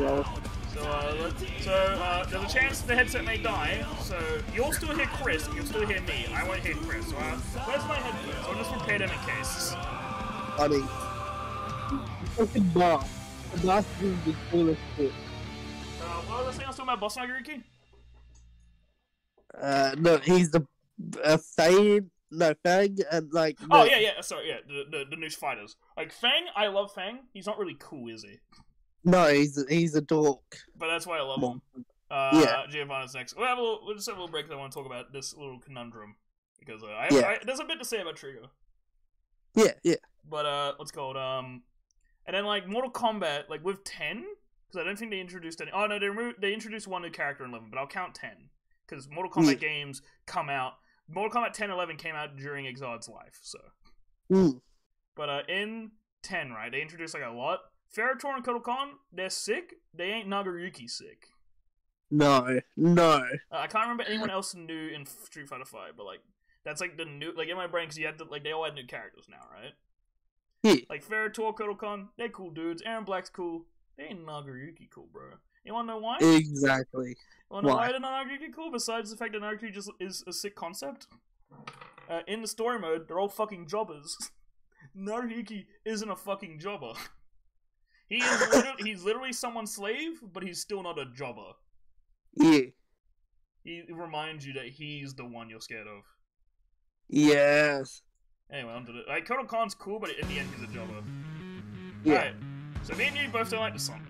well. So, uh, so uh, there's a chance the headset may die. So you'll still hear Chris, and you'll still hear me. I won't hear Chris. So, uh, where's my headphones? I'm just repair them in case. Funny. Fucking boss. The boss is the coolest shit. Uh, what was I saying? I was talking about Boss Nagoriyuki? Uh, no, he's the uh, Fang, no Fang, and like. Oh yeah, yeah. Sorry, yeah. The, the the new fighters. Like Fang, I love Fang. He's not really cool, is he? No, he's he's a dork. But that's why I love him. Uh, Yeah. Giovanna's next. We'll have a little, we'll just have a little break. I want to talk about this little conundrum because uh, I, Yeah. I, there's a bit to say about Trigger. Yeah, yeah. But uh, what's called um, and then like Mortal Kombat, like with ten, because I don't think they introduced any. Oh no, they removed, they introduced one new character in eleven, but I'll count ten because Mortal Kombat games come out. Mortal Kombat 10, 11 came out during Xrd's life, so. Mm. But uh, in 10, right, they introduced like a lot. Ferrotor and Kotal Khan, they're sick. They ain't Nagoriyuki sick. No, no. Uh, I can't remember anyone else new in Street Fighter Five, but like that's like the new like in my brain because you had to like they all had new characters now, right? Yeah. Like Ferrotor, Kotal Khan, they're cool dudes. Erron Black's cool. They ain't Nagoriyuki cool, bro. You wanna know why? Exactly. You wanna know why? why they're not Nagoriyuki cool? Besides the fact that Nagoriyuki just is a sick concept. Uh, in the story mode, they're all fucking jobbers. Nagoriyuki isn't a fucking jobber. He is literally, he's literally someone's slave, but he's still not a jobber. Yeah. He reminds you that he's the one you're scared of. Yes. Anyway, onto the like Kotal Khan's cool, but in the end he's a jobber. Yeah. Alright. So me and you both don't like the song.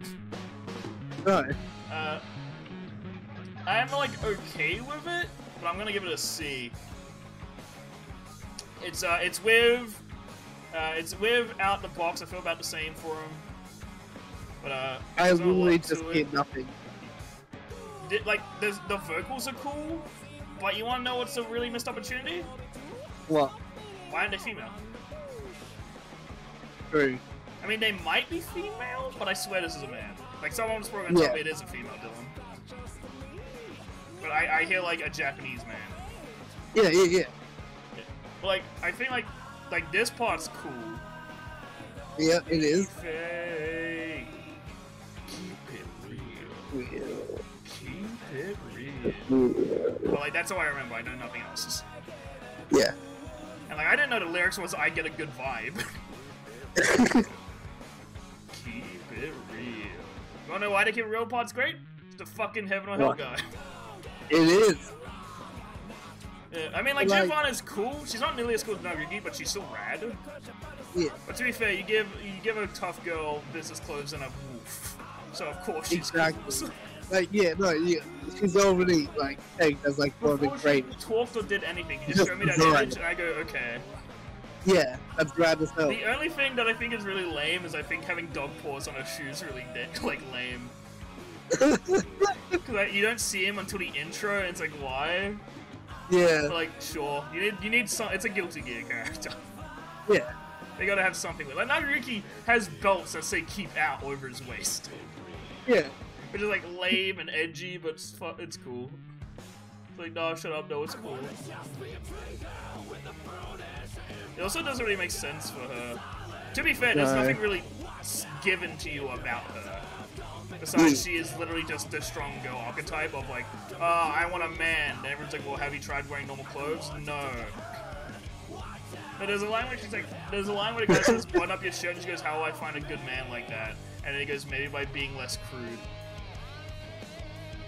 No. Uh I am like okay with it, but I'm gonna give it a C. It's uh it's with uh it's with out the box, I feel about the same for him. But uh I there's not a lot literally just hear nothing. Like there's, the vocals are cool, but you wanna know what's a really missed opportunity? What? Why aren't they female? True. I mean, they might be female, but I swear this is a man. Like, someone was probably gonna tell me it is a female, Dylan. But I, I hear, like, a Japanese man. Yeah, yeah, yeah. But, like, I think, like, like this part's cool. Yeah, it is. Fake. Real. Keep it real. But, like, that's all I remember. I know nothing else. Yeah. And, like, I didn't know the lyrics was I get a good vibe. keep it real. You wanna know why they keep real part's great? It's the fucking heaven or hell What? guy. it is. Yeah, I mean, like, Like- is cool. She's not nearly as cool as Nagagi, but she's still rad. Yeah. But to be fair, you give you give a tough girl business clothes and a. So of course she's Exactly. Like, yeah, no, yeah. She's already, like, tagged as, like, one of the great. talked or did anything, you just Just show me that image and I go, okay. Yeah, that's rad as hell. The only thing that I think is really lame is I think having dog paws on her shoes really like lame. Like, you don't see him until the intro, and it's like why? yeah, But, like sure, you need you need some. It's a Guilty Gear character. yeah. They gotta have something with. Like Nagoriyuki has belts that say "keep out" over his waist, Yeah. which is like lame and edgy, but it's, fu- it's cool. It's like, no, shut up, no, it's cool. It also doesn't really make sense for her. To be fair, there's No. nothing really given to you about her. Besides, she is literally just the strong girl archetype of like, uh, I want a man. And everyone's like, well, have you tried wearing normal clothes? No. But there's a line where she's like, there's a line where the guy says, button up your shirt, and she goes, how will I find a good man like that? And then he goes, maybe by being less crude.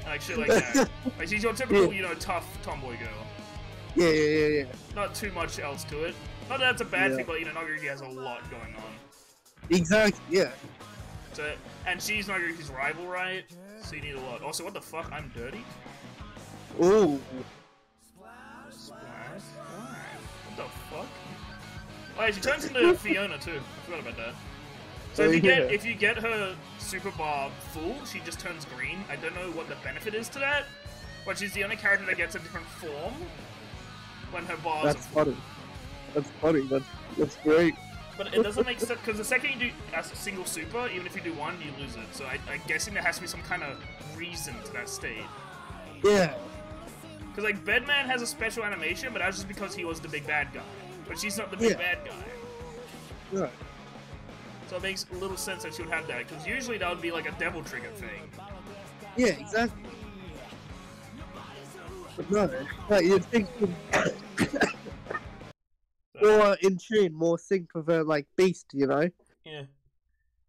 And like shit like that. like she's your typical, you know, tough tomboy girl. Yeah, yeah, yeah, yeah. Not too much else to it. Not that that's a bad Yeah. thing, but you know, Nagoriyuki has a lot going on. Exactly, yeah. So, and she's Nagoriyuki's rival, right? So you need a lot. Also, what the fuck? I'm dirty? Ooh. Splash. Why? What the fuck? Oh, yeah, she turns into Fiona too. I forgot about that. So if you get if you get her super bar full, she just turns green. I don't know what the benefit is to that, but she's the only character that gets a different form when her bars That's are full. funny. That's funny. That's that's great. But it doesn't make sense because the second you do a single super, even if you do one, you lose it. So I, I'm guessing there has to be some kind of reason to that state. Yeah. Because like Bedman has a special animation, but that's just because he was the big bad guy. But she's not the big Yeah. bad guy. Right. So it makes a little sense that she would have that, because usually that would be like a devil trigger thing. Yeah, exactly. But no, like you'd think more in tune, more synced with her like beast, you know? Yeah.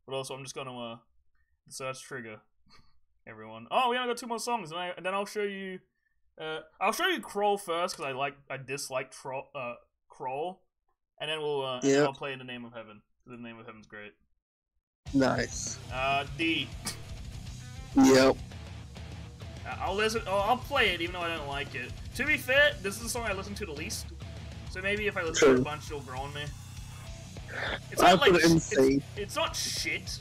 But also, I'm just gonna uh search trigger everyone. Oh, we only got two more songs, and, I, and then I'll show you. Uh, I'll show you Crawl first because I like I dislike Troll, uh, Crawl, and then we'll uh, then I'll play in the name of heaven. The name of heaven's great. Nice. Uh, D. Yep. Uh, I'll listen. Oh, I'll play it even though I don't like it. To be fair, this is the song I listen to the least. So maybe if I listen to it a bunch, it'll grow on me. It's not like put it in it's, it's not shit,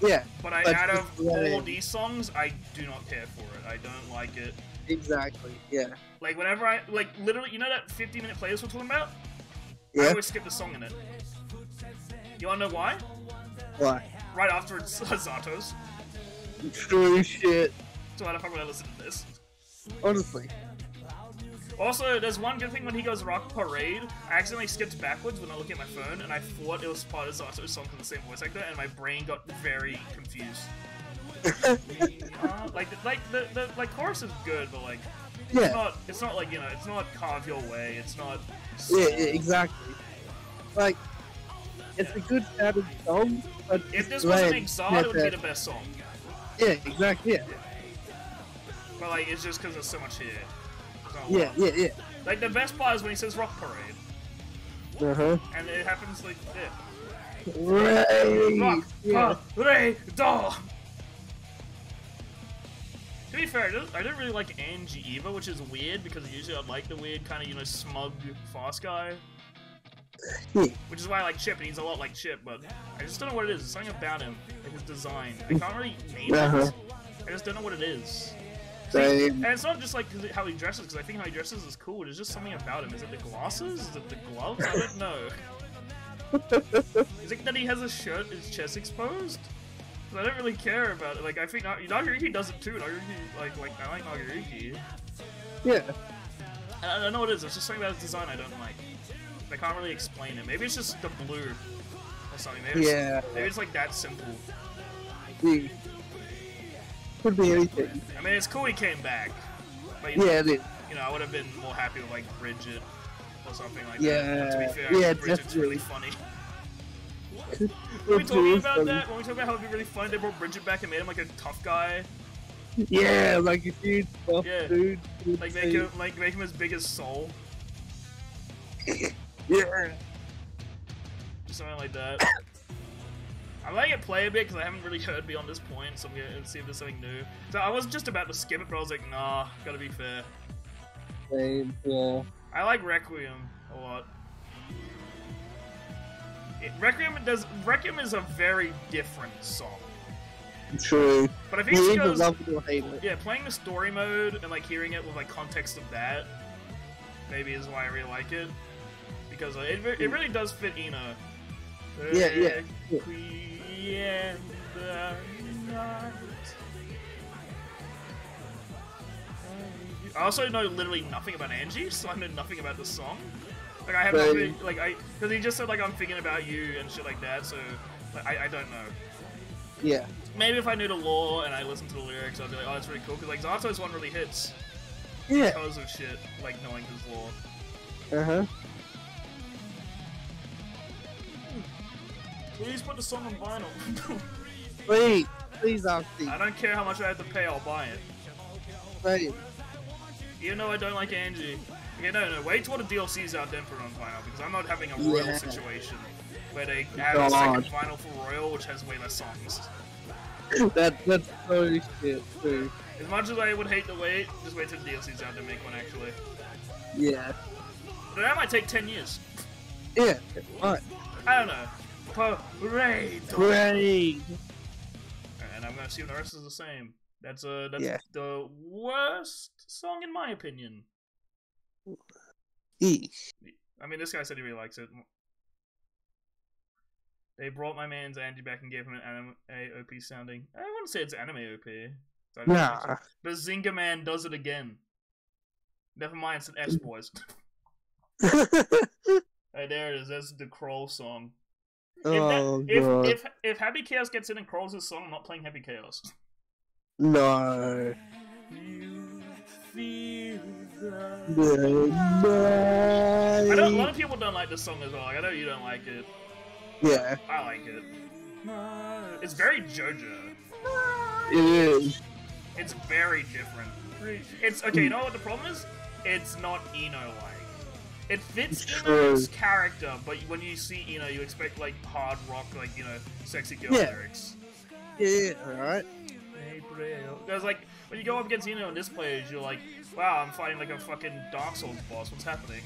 Yeah, but I out of all these songs, I do not care for it. I don't like it. exactly. Yeah. Like whenever I like literally, you know that 50 minute playlist we're talking about? Yeah. I always skip the song in it. You wanna know why? Why? Right after it's Zato's. True shit. So why the fuck would I listen to this? Honestly. Also, there's one good thing when he goes Rock Parade. I accidentally skipped backwards when I look at my phone, and I thought it was part of Zato's song from the same voice actor, and my brain got very confused. Uh, like, like the, the like chorus is good, but like yeah. it's not it's not like you know it's not carve your way. It's not. Yeah, yeah, exactly. Like, it's a good sounding song, but If this it's wasn't lame. It would be the best song. Yeah, exactly. Yeah, But like, it's just because there's so much here. A yeah, yeah, yeah. Like the best part is when he says Rock Parade, Uh huh. and it happens like yeah. Right. Rock Yeah. Parade. To be fair, I don't, I don't really like Anji either, which is weird because usually I like the weird kind of you know smug fast guy. Which is why I like Chipp, and he's a lot like Chipp, but I just don't know what it is. There's something about him, like his design. I can't really name Uh-huh. it. I just don't know what it is. Same. And it's not just like how he dresses, because I think how he dresses is cool. There's just something about him. Is it the glasses? Is it the gloves? I don't know. Is it that he has a shirt, his chest exposed? I don't really care about it. Like I think Na- Nagoriyuki does it too. Nagoriyuki, like, like I like Nagoriyuki. Yeah. I, I don't know what it is. There's just something about his design I don't like. I can't really explain it. Maybe it's just the blue or something. Maybe it's, Yeah. maybe it's like that simple. yeah. Could be anything. I mean, it's cool he came back. But, you know, Yeah, you know, I would have been more happy with like Bridget or something like Yeah, that. But to be fair, yeah, Bridget's really funny. Were we It's talking about funny. that? When we talking about how it'd be really funny, they brought Bridget back and made him like a tough guy, Yeah, like a huge buff Yeah. dude. like make him like make him as big as Sol, Yeah. Just something like that. I might get play a bit because I haven't really heard beyond this point, so I'm gonna see if there's something new. So I was just about to skip it, but I was like, nah, gotta be fair. Same. Yeah. I like Requiem a lot. It, Requiem does Requiem is a very different song, True. but I think You it goes love it or hate it. yeah, playing the story mode and like hearing it with like context of that, maybe is why I really like it because uh, it, it really does fit I-No. Yeah, yeah, yeah. Requiem the night. I also know literally nothing about Anji, so I know nothing about the song. Like I have nothing, like I because he just said like I'm thinking about you and shit like that, so like, I I don't know. Yeah. Maybe if I knew the lore and I listened to the lyrics, I'd be like, oh, that's really cool. Because like Zato's one really hits Yeah. because of shit like knowing his lore. Uh huh. Please put the song on vinyl. Please, please, Auntie. I don't care how much I have to pay, I'll buy it. Same. Even though I don't like Anji. Okay, no, no, wait till the DLC's out then put it on vinyl because I'm not having a royal Yeah. situation where they add a second God. vinyl for royal, which has way less songs. That that's so shit too. As much as I would hate to wait, just wait till the DLC's out to make one actually. Yeah. But that might take 10 years. Yeah. Alright. I don't know. Parade! Great. And I'm gonna assume the rest is the same. That's uh that's Yeah. the worst song in my opinion. Eesh. I mean, this guy said he really likes it. They brought my man's Andy back and gave him an anime OP sounding. I wouldn't say it's anime OP. So I don't think so. Nah. But Zinga Man does it again. Never mind, it's an S boys. hey, there it is. That's the Crawl song. Oh if, god. if, if if Happy Chaos gets in and crawls his song, I'm not playing Happy Chaos. No. I know a lot of people don't like this song as well. Like, I know you don't like it. Yeah, I like it. It's very JoJo. it is. It's very different. It's okay. You know what the problem is? It's not I-No like. It fits It's I-No's character, but when you see I-No, you expect like hard rock, like you know, sexy girl Yeah. lyrics. Yeah, alright. Because like when you go up against I-No in this players, you're like, wow, I'm fighting like a fucking Dark Souls boss. What's happening?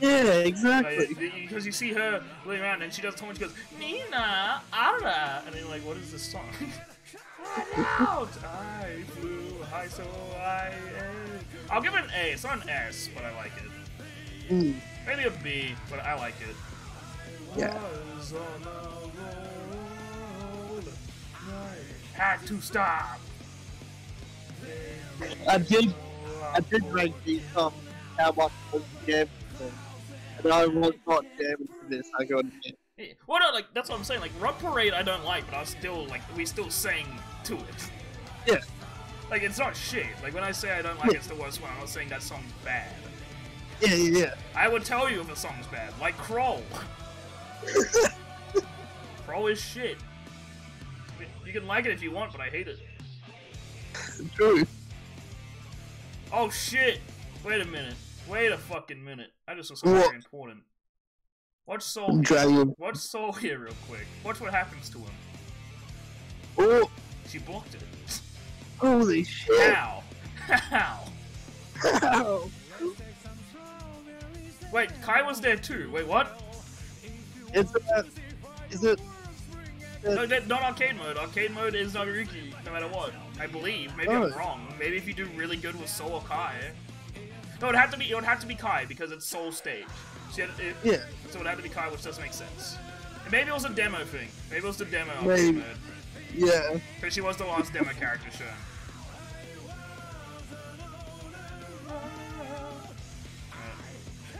Yeah, exactly. Because you see her running around and she does so much. She goes Nina, Ara, and then you're like, what is this song? Out! I flew high so high. Eh. I'll give it an A. It's not an S, but I like it. Mm. Maybe a B, but I like it. Yeah. Was on a road, had to stop. I did, I did rank these um, how much was damage to them. And I was not damaged to this, I got it. Yeah. Well, no, like that's what I'm saying. Like Rock Parade, I don't like, but I still like we still sang to it. Yeah. Like it's not shit. Like when I say I don't like it's the worst one. I'm not saying that song's bad. Yeah, yeah, yeah. I would tell you if a song's bad. Like Crawl. Crawl is shit. I mean, You can like it if you want, but I hate it. True. Oh shit! Wait a minute. Wait a fucking minute. I just saw something What? very important. Watch Sol. Dragon. Watch Sol here real quick. Watch what happens to him. Oh, She blocked it. holy shit. How? How? Ow. Wait, Ky was there too. Wait, what? Is it, is it, No, that, not arcade mode. Arcade mode is Nagoriyuki, no matter what. I believe. Maybe Oh. I'm wrong. Maybe if you do really good with Sol or Ky. No, it would have to be. It would have to be Ky because it's Sol stage. So, it, it- yeah, so it would have to be Ky, which doesn't make sense. And maybe it was a demo thing. Maybe it was the demo arcade Maybe. mode. yeah. Because she was the last demo character shown.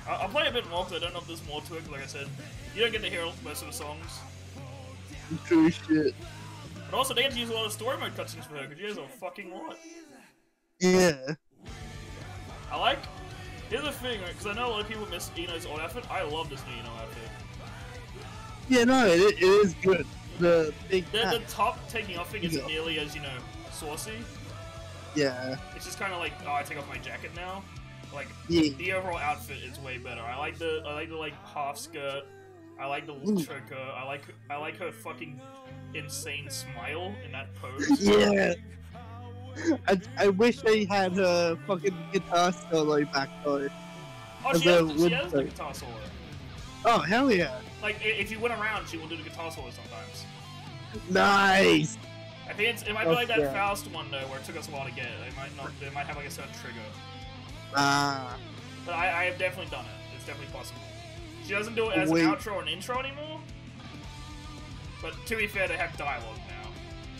I'll, play a bit more because I don't know if there's more to it. Like I said, you don't get to hear most of the songs. True shit. But also, they get to use a lot of story mode cutscenes for her because she has a fucking lot. Yeah. I like. Here's the thing, because I know a lot of people miss I-No's old outfit. I love this new I-No outfit. Yeah, no, it, it is good. The big The, the top taking off thing isn't nearly as, you know, saucy. Yeah. It's just kind of like, oh, I take off my jacket now. Like, Yeah. the overall outfit is way better. I like the, I like the like half skirt. I like the choker. I like, I like her fucking insane smile in that pose. Yeah. I, I wish they had a fucking guitar solo back though. Oh, she has, she has the guitar solo. Oh, hell yeah. Like, if you went around, she will do the guitar solo sometimes. Nice. I think it's, it might be like that Okay. Faust one though, where it took us a while to get it. They might not. They might have like a certain trigger. Ah. But I, I have definitely done it. It's definitely possible. She doesn't do it as Wait. an outro or an intro anymore. But to be fair, they have dialogue now.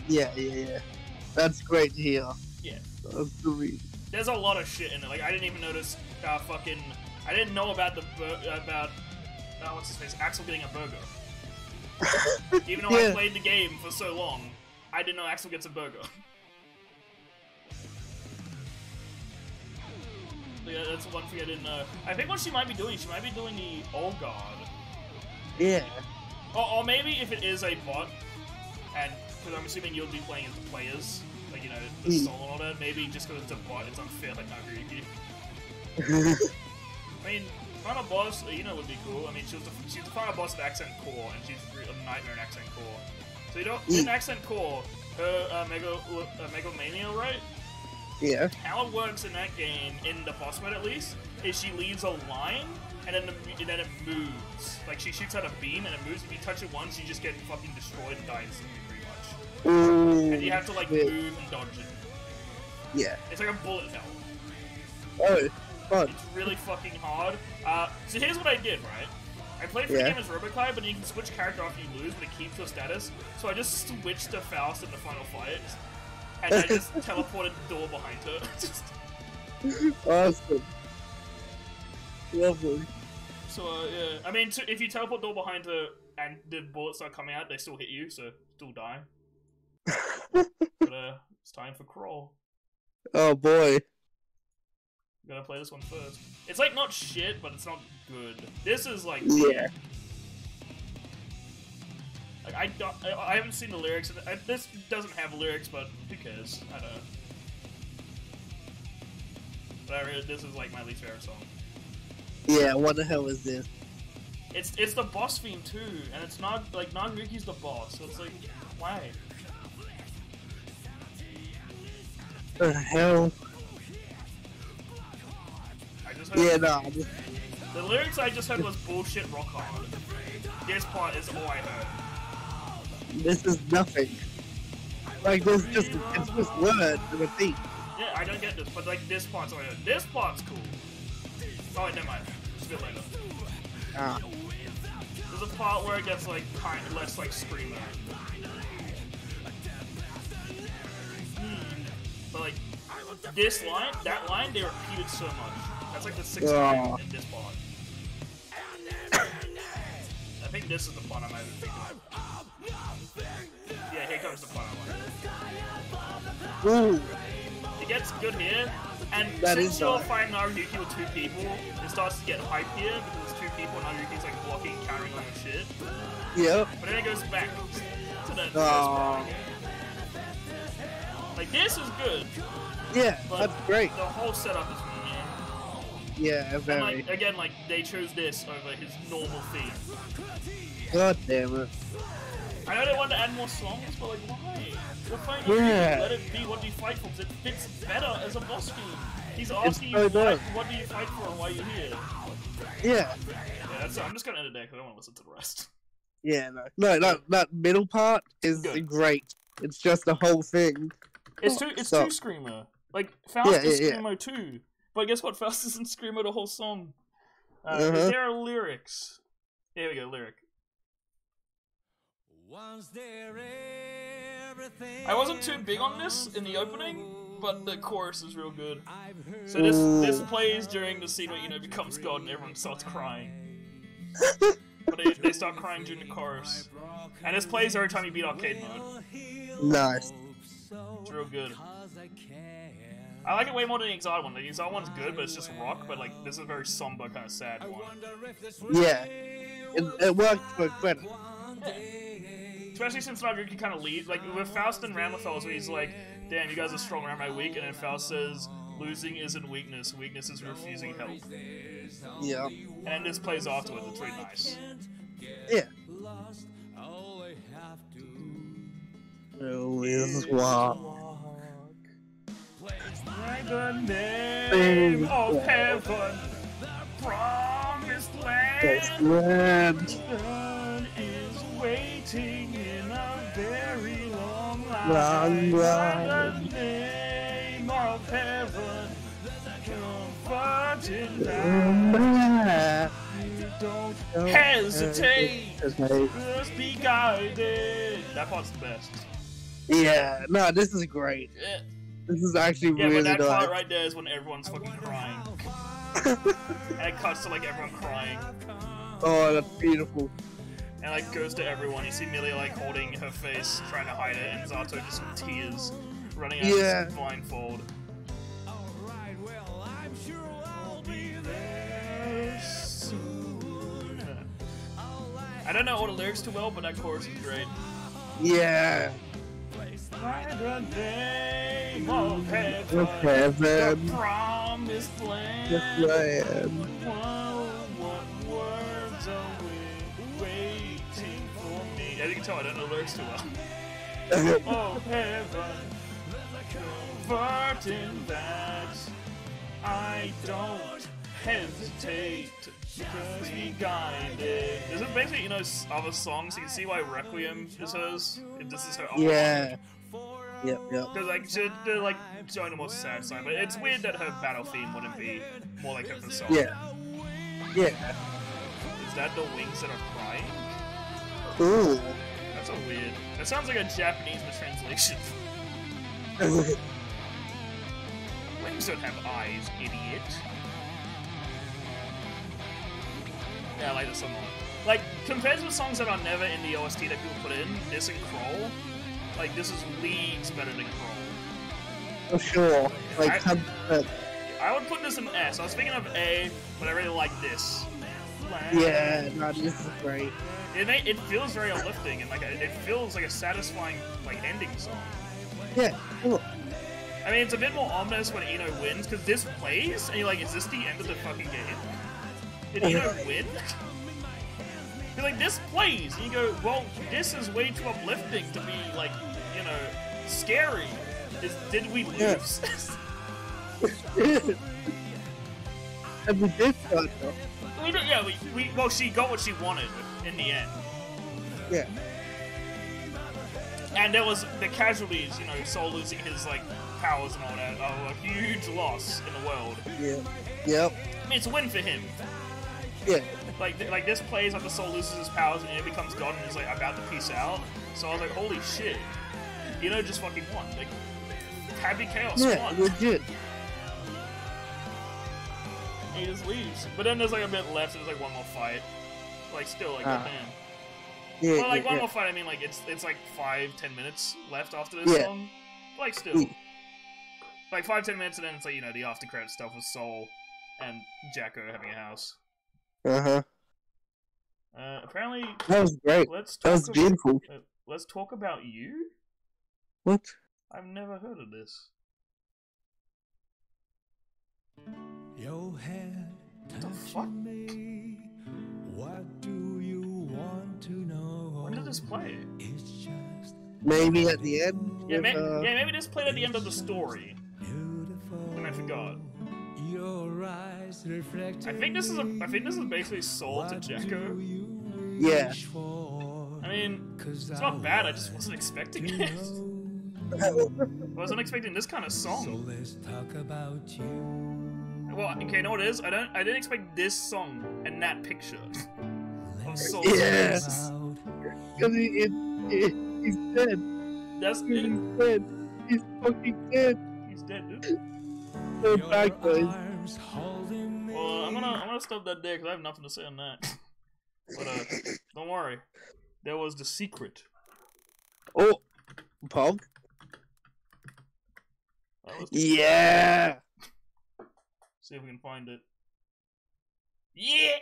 Yeah, yeah, yeah. That's great to hear. Yeah. That's the reason. There's a lot of shit in it. Like I didn't even notice. Uh, fucking. I didn't know about the bur- about. Uh, what's his face? Axl getting a burger. Even though I played the game for so long, I didn't know Axl gets a burger. yeah, that's one thing I didn't know. I think what she might be doing, she might be doing the Old God. Yeah. Or, or maybe if it is a bot, and because I'm assuming you'll be playing as the players, like you know the Mm. Sol and all that. Maybe just because it's a bot, it's unfair like Nagoriyuki. I mean, final boss, you know, would be cool. I mean, she was the, she's the final boss of Accent Core, and she's a nightmare in Accent Core. So you know, in Mm. Accent Core, her uh, Mega uh, Megalomania, right? Yeah. How it works in that game, in the boss mode at least, is she leaves a line, and then, the, and then it moves. Like, she shoots out a beam, and it moves. If you touch it once, you just get fucking destroyed and die instantly, pretty much. Ooh. And you have to, like, move and dodge it. Yeah. It's like a bullet hell. Oh, fun. It's really fucking hard. Uh, so here's what I did, right? I played for the game as Robo-Ky, but you can switch character after you lose, but it keeps your status. So I just switched to Faust in the final fight, and I just teleported the door behind her. Just- Awesome. Lovely. so uh, yeah, I mean, to, if you teleport door behind her and the bullets start coming out, they still hit you, so still die. but uh, it's time for crawl. oh boy. Gotta play this one first. It's like not shit, but it's not good. This is like Yeah. Like, I don't, I, I haven't seen the lyrics. this doesn't have lyrics, but who cares? I don't know. But I really, this is like my least favorite song. Yeah, what the hell is this? It's it's the boss theme too, and it's not like Nagoriyuki's the boss, so it's like why? The hell? I just heard Yeah, no, just, the lyrics I just heard was bullshit rock hard. This part is all I heard. This is nothing. Like, this just, it's just words and a beat. Yeah, I don't get this, but like this part's I. This part's cool. Oh wait, never mind. Just a bit later. Ah, There's a part where it gets like kind of less like screamo. Hmm. But like this line, that line, they repeated so much. That's like the sixth Oh. time in this part. I think this is the part I'm even thinking of. Yeah, here comes the part I want. ooh, It gets good here, and That since you're fighting Nagoriyuki with two people, it starts to get hype here because it's two people and Nagoriyuki's like blocking, carrying on shit. yep. But then it goes back to the first Aw. part again. Like this is good, Yeah, but that's great. the whole setup is Yeah, And very. like again, like they chose this over his normal theme. God damn it. I know they wanted to add more songs, but like why? You're fighting Yeah. Let it be what do you fight for? 'cause it fits better as a boss theme. He's asking so you what, what do you fight for and why you're here. Yeah. Yeah, that's, I'm just gonna end it there because I don't want to listen to the rest. Yeah, no. No, that, that middle part is Good. great. It's just the whole thing. It's too it's So- too screamo. Like Faust Yeah, is yeah, yeah. screamo too. But guess what? Faust doesn't screamo the whole song. Uh, Uh-huh. There are lyrics. Here we go, lyric. I wasn't too big on this in the opening, but the chorus is real good. So this this plays during the scene where you know becomes God and everyone starts crying. but they, they start crying during the chorus. And this plays every time you beat arcade mode. Nice. It's real good. I like it way more than the Exile one. The Exile one's good, but it's just rock. But like, this is a very somber, kind of sad one. Yeah. It, it worked for credit. Especially since Nagoriyuki kind of lead, like with Faust and Ramlethal, where he's like, "Damn, you guys are strong, am I weak?" And then Faust says, "Losing isn't weakness. Weakness is refusing help." Yeah. And then this plays afterwards. It's really nice. Yeah. Oh, is what? By the name of heaven, the promised land. Sun is waiting in a very long line. By the name of heaven, comforting that you don't oh, hesitate. hesitate. Just be guided. That part's the best. Yeah, no, this is great. Yeah, This is actually yeah really but that nice. part right there is when everyone's fucking crying. and it cuts to like everyone crying. oh, that's beautiful. And like goes to everyone. You see Millia like holding her face, trying to hide it, and Zato just with tears running out Yeah. of his blindfold. I don't know all the lyrics too well, but that chorus is great. Yeah. By the name of heaven, Of heaven. the promised land. Yes, I am. What words are we waiting for me? As you can tell, I don't know the lyrics too well. Oh, heaven, converting that I don't hesitate because we guided. Is basically, you know, other songs. You can see why Requiem is hers. This is her. Yeah. Yep, yep. because like she, they're like the more sad side, but it's weird that her battle theme wouldn't be more like a persona. Yeah. Yeah. Is that the wings that are crying? Ooh. That's a weird. That sounds like a Japanese translation. Wings don't have eyes, idiot. Yeah, I like this song a lot. like compared to the songs that are never in the OST that people put in, this and Crawl, like this is leagues better than Crawl. For sure. Like, I- 100%. I would put this in S. I was thinking of A, but I really like this. Yeah, no, this is great. It, it feels very uplifting and like it feels like a satisfying like ending song. Yeah, cool. I mean, it's a bit more ominous when I-No wins because this plays and you're like, is this the end of the fucking game? Did I-No win? You're like, this plays, and you go, well, this is way too uplifting to be like, you know, scary. Is did we lose? and we did start though. we don't, yeah, we, we well, she got what she wanted in the end. Yeah. And there was the casualties, you know, Sol losing his like powers and all that, are a huge loss in the world. Yeah. Yep. I mean, it's a win for him. Yeah. Like, th- like this plays after Sol loses his powers and it becomes God and is like about to peace out. So I was like, holy shit, you know, just fucking won. Like, Happy Chaos Yeah, won. legit. He just leaves. But then there's like a bit left. and There's like one more fight. Like still like Ah. goddamn. Yeah, Well, like yeah, one yeah. more fight. I mean, like it's it's like five ten minutes left after this Yeah. song. Like still, like five ten minutes, and then it's like you know the after credit stuff with Sol and Jack-O having a house. Uh-huh. Uh, apparently, That was great. let's That was ab- beautiful. uh, let's talk about you. What? I've never heard of this. Your head the fuck? touching me. What do you want to know? When did this play? It's just Maybe at the end. Yeah, with, may- uh, yeah, maybe this played at the end of the story, beautiful. and I forgot. Your eyes reflect. I think this is a. I think this is basically Sol to Jack-O. Yeah. I mean, it's not bad. I just wasn't expecting it. I wasn't expecting this kind of song. So song. let's talk about you. Well, okay, you know what it is? I don't. I didn't expect this song and that picture. Let's Yes. Because he, it, it, he's dead. That's He's dead. He's fucking dead. He's dead, dude. So your bad, arms holding me. Well, I'm gonna. I'm gonna stop that there because I have nothing to say on that. But uh, don't worry. There was the secret. Oh, Pog. That was- Yeah. see if we can find it. Yeah.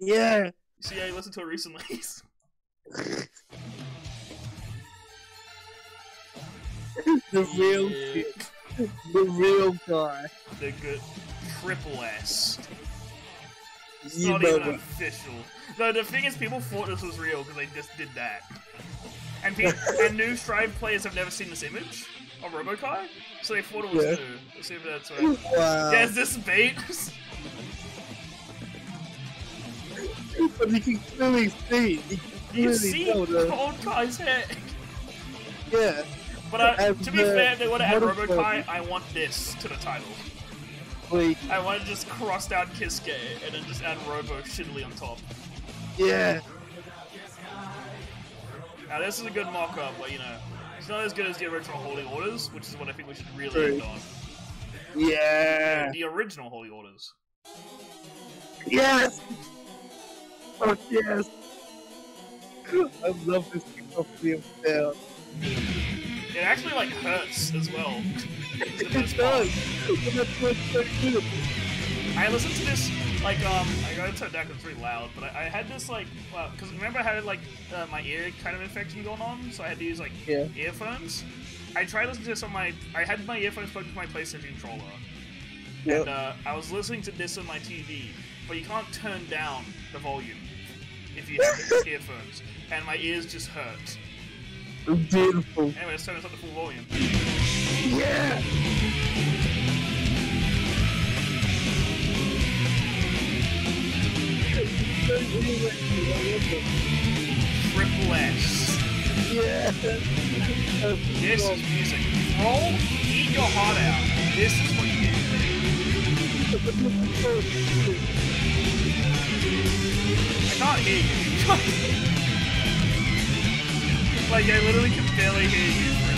Yeah. See, I listened to it recently. The real Yeah. The real guy. the good triple S. It's You not even official. No, the thing is, people thought this was real because they just did that. And pe- and new Strive players have never seen this image of Robo-Ky, so they thought it was Yeah. new. Let's see if that's right. Wow. Yeah, is this bait? But you can clearly see. You can you clearly see tell the, old Ky's head. yeah. But uh, And to be the fair, they want to add Robo-Ky. I want this to the title. Like, I want to just cross out Kiske and then just add Robo shittily on top. yeah. Now this is a good mock-up, but you know, it's not as good as the original Holy Orders, which is what I think we should really True. end on. Yeah. The original Holy Orders. Yes. Oh yes. I love this kickoff film down. It actually like hurts as well. It does. But that's what's so good. I listened to this like um I gotta turn it down it's really loud, but I, I had this like well because remember I had like uh, my ear kind of infection going on, so I had to use like Yeah. earphones. I tried listening to this on my I had my earphones plugged into my PlayStation controller, Yep. and uh, I was listening to this on my TV, but you can't turn down the volume if you have earphones, and my ears just hurt. Beautiful. Anyway, let's turn this up to full volume. Yeah. Triple S. Yeah. This is music. Roll, eat your heart out. This is what you do. I can't hear you. like, I literally can barely hear you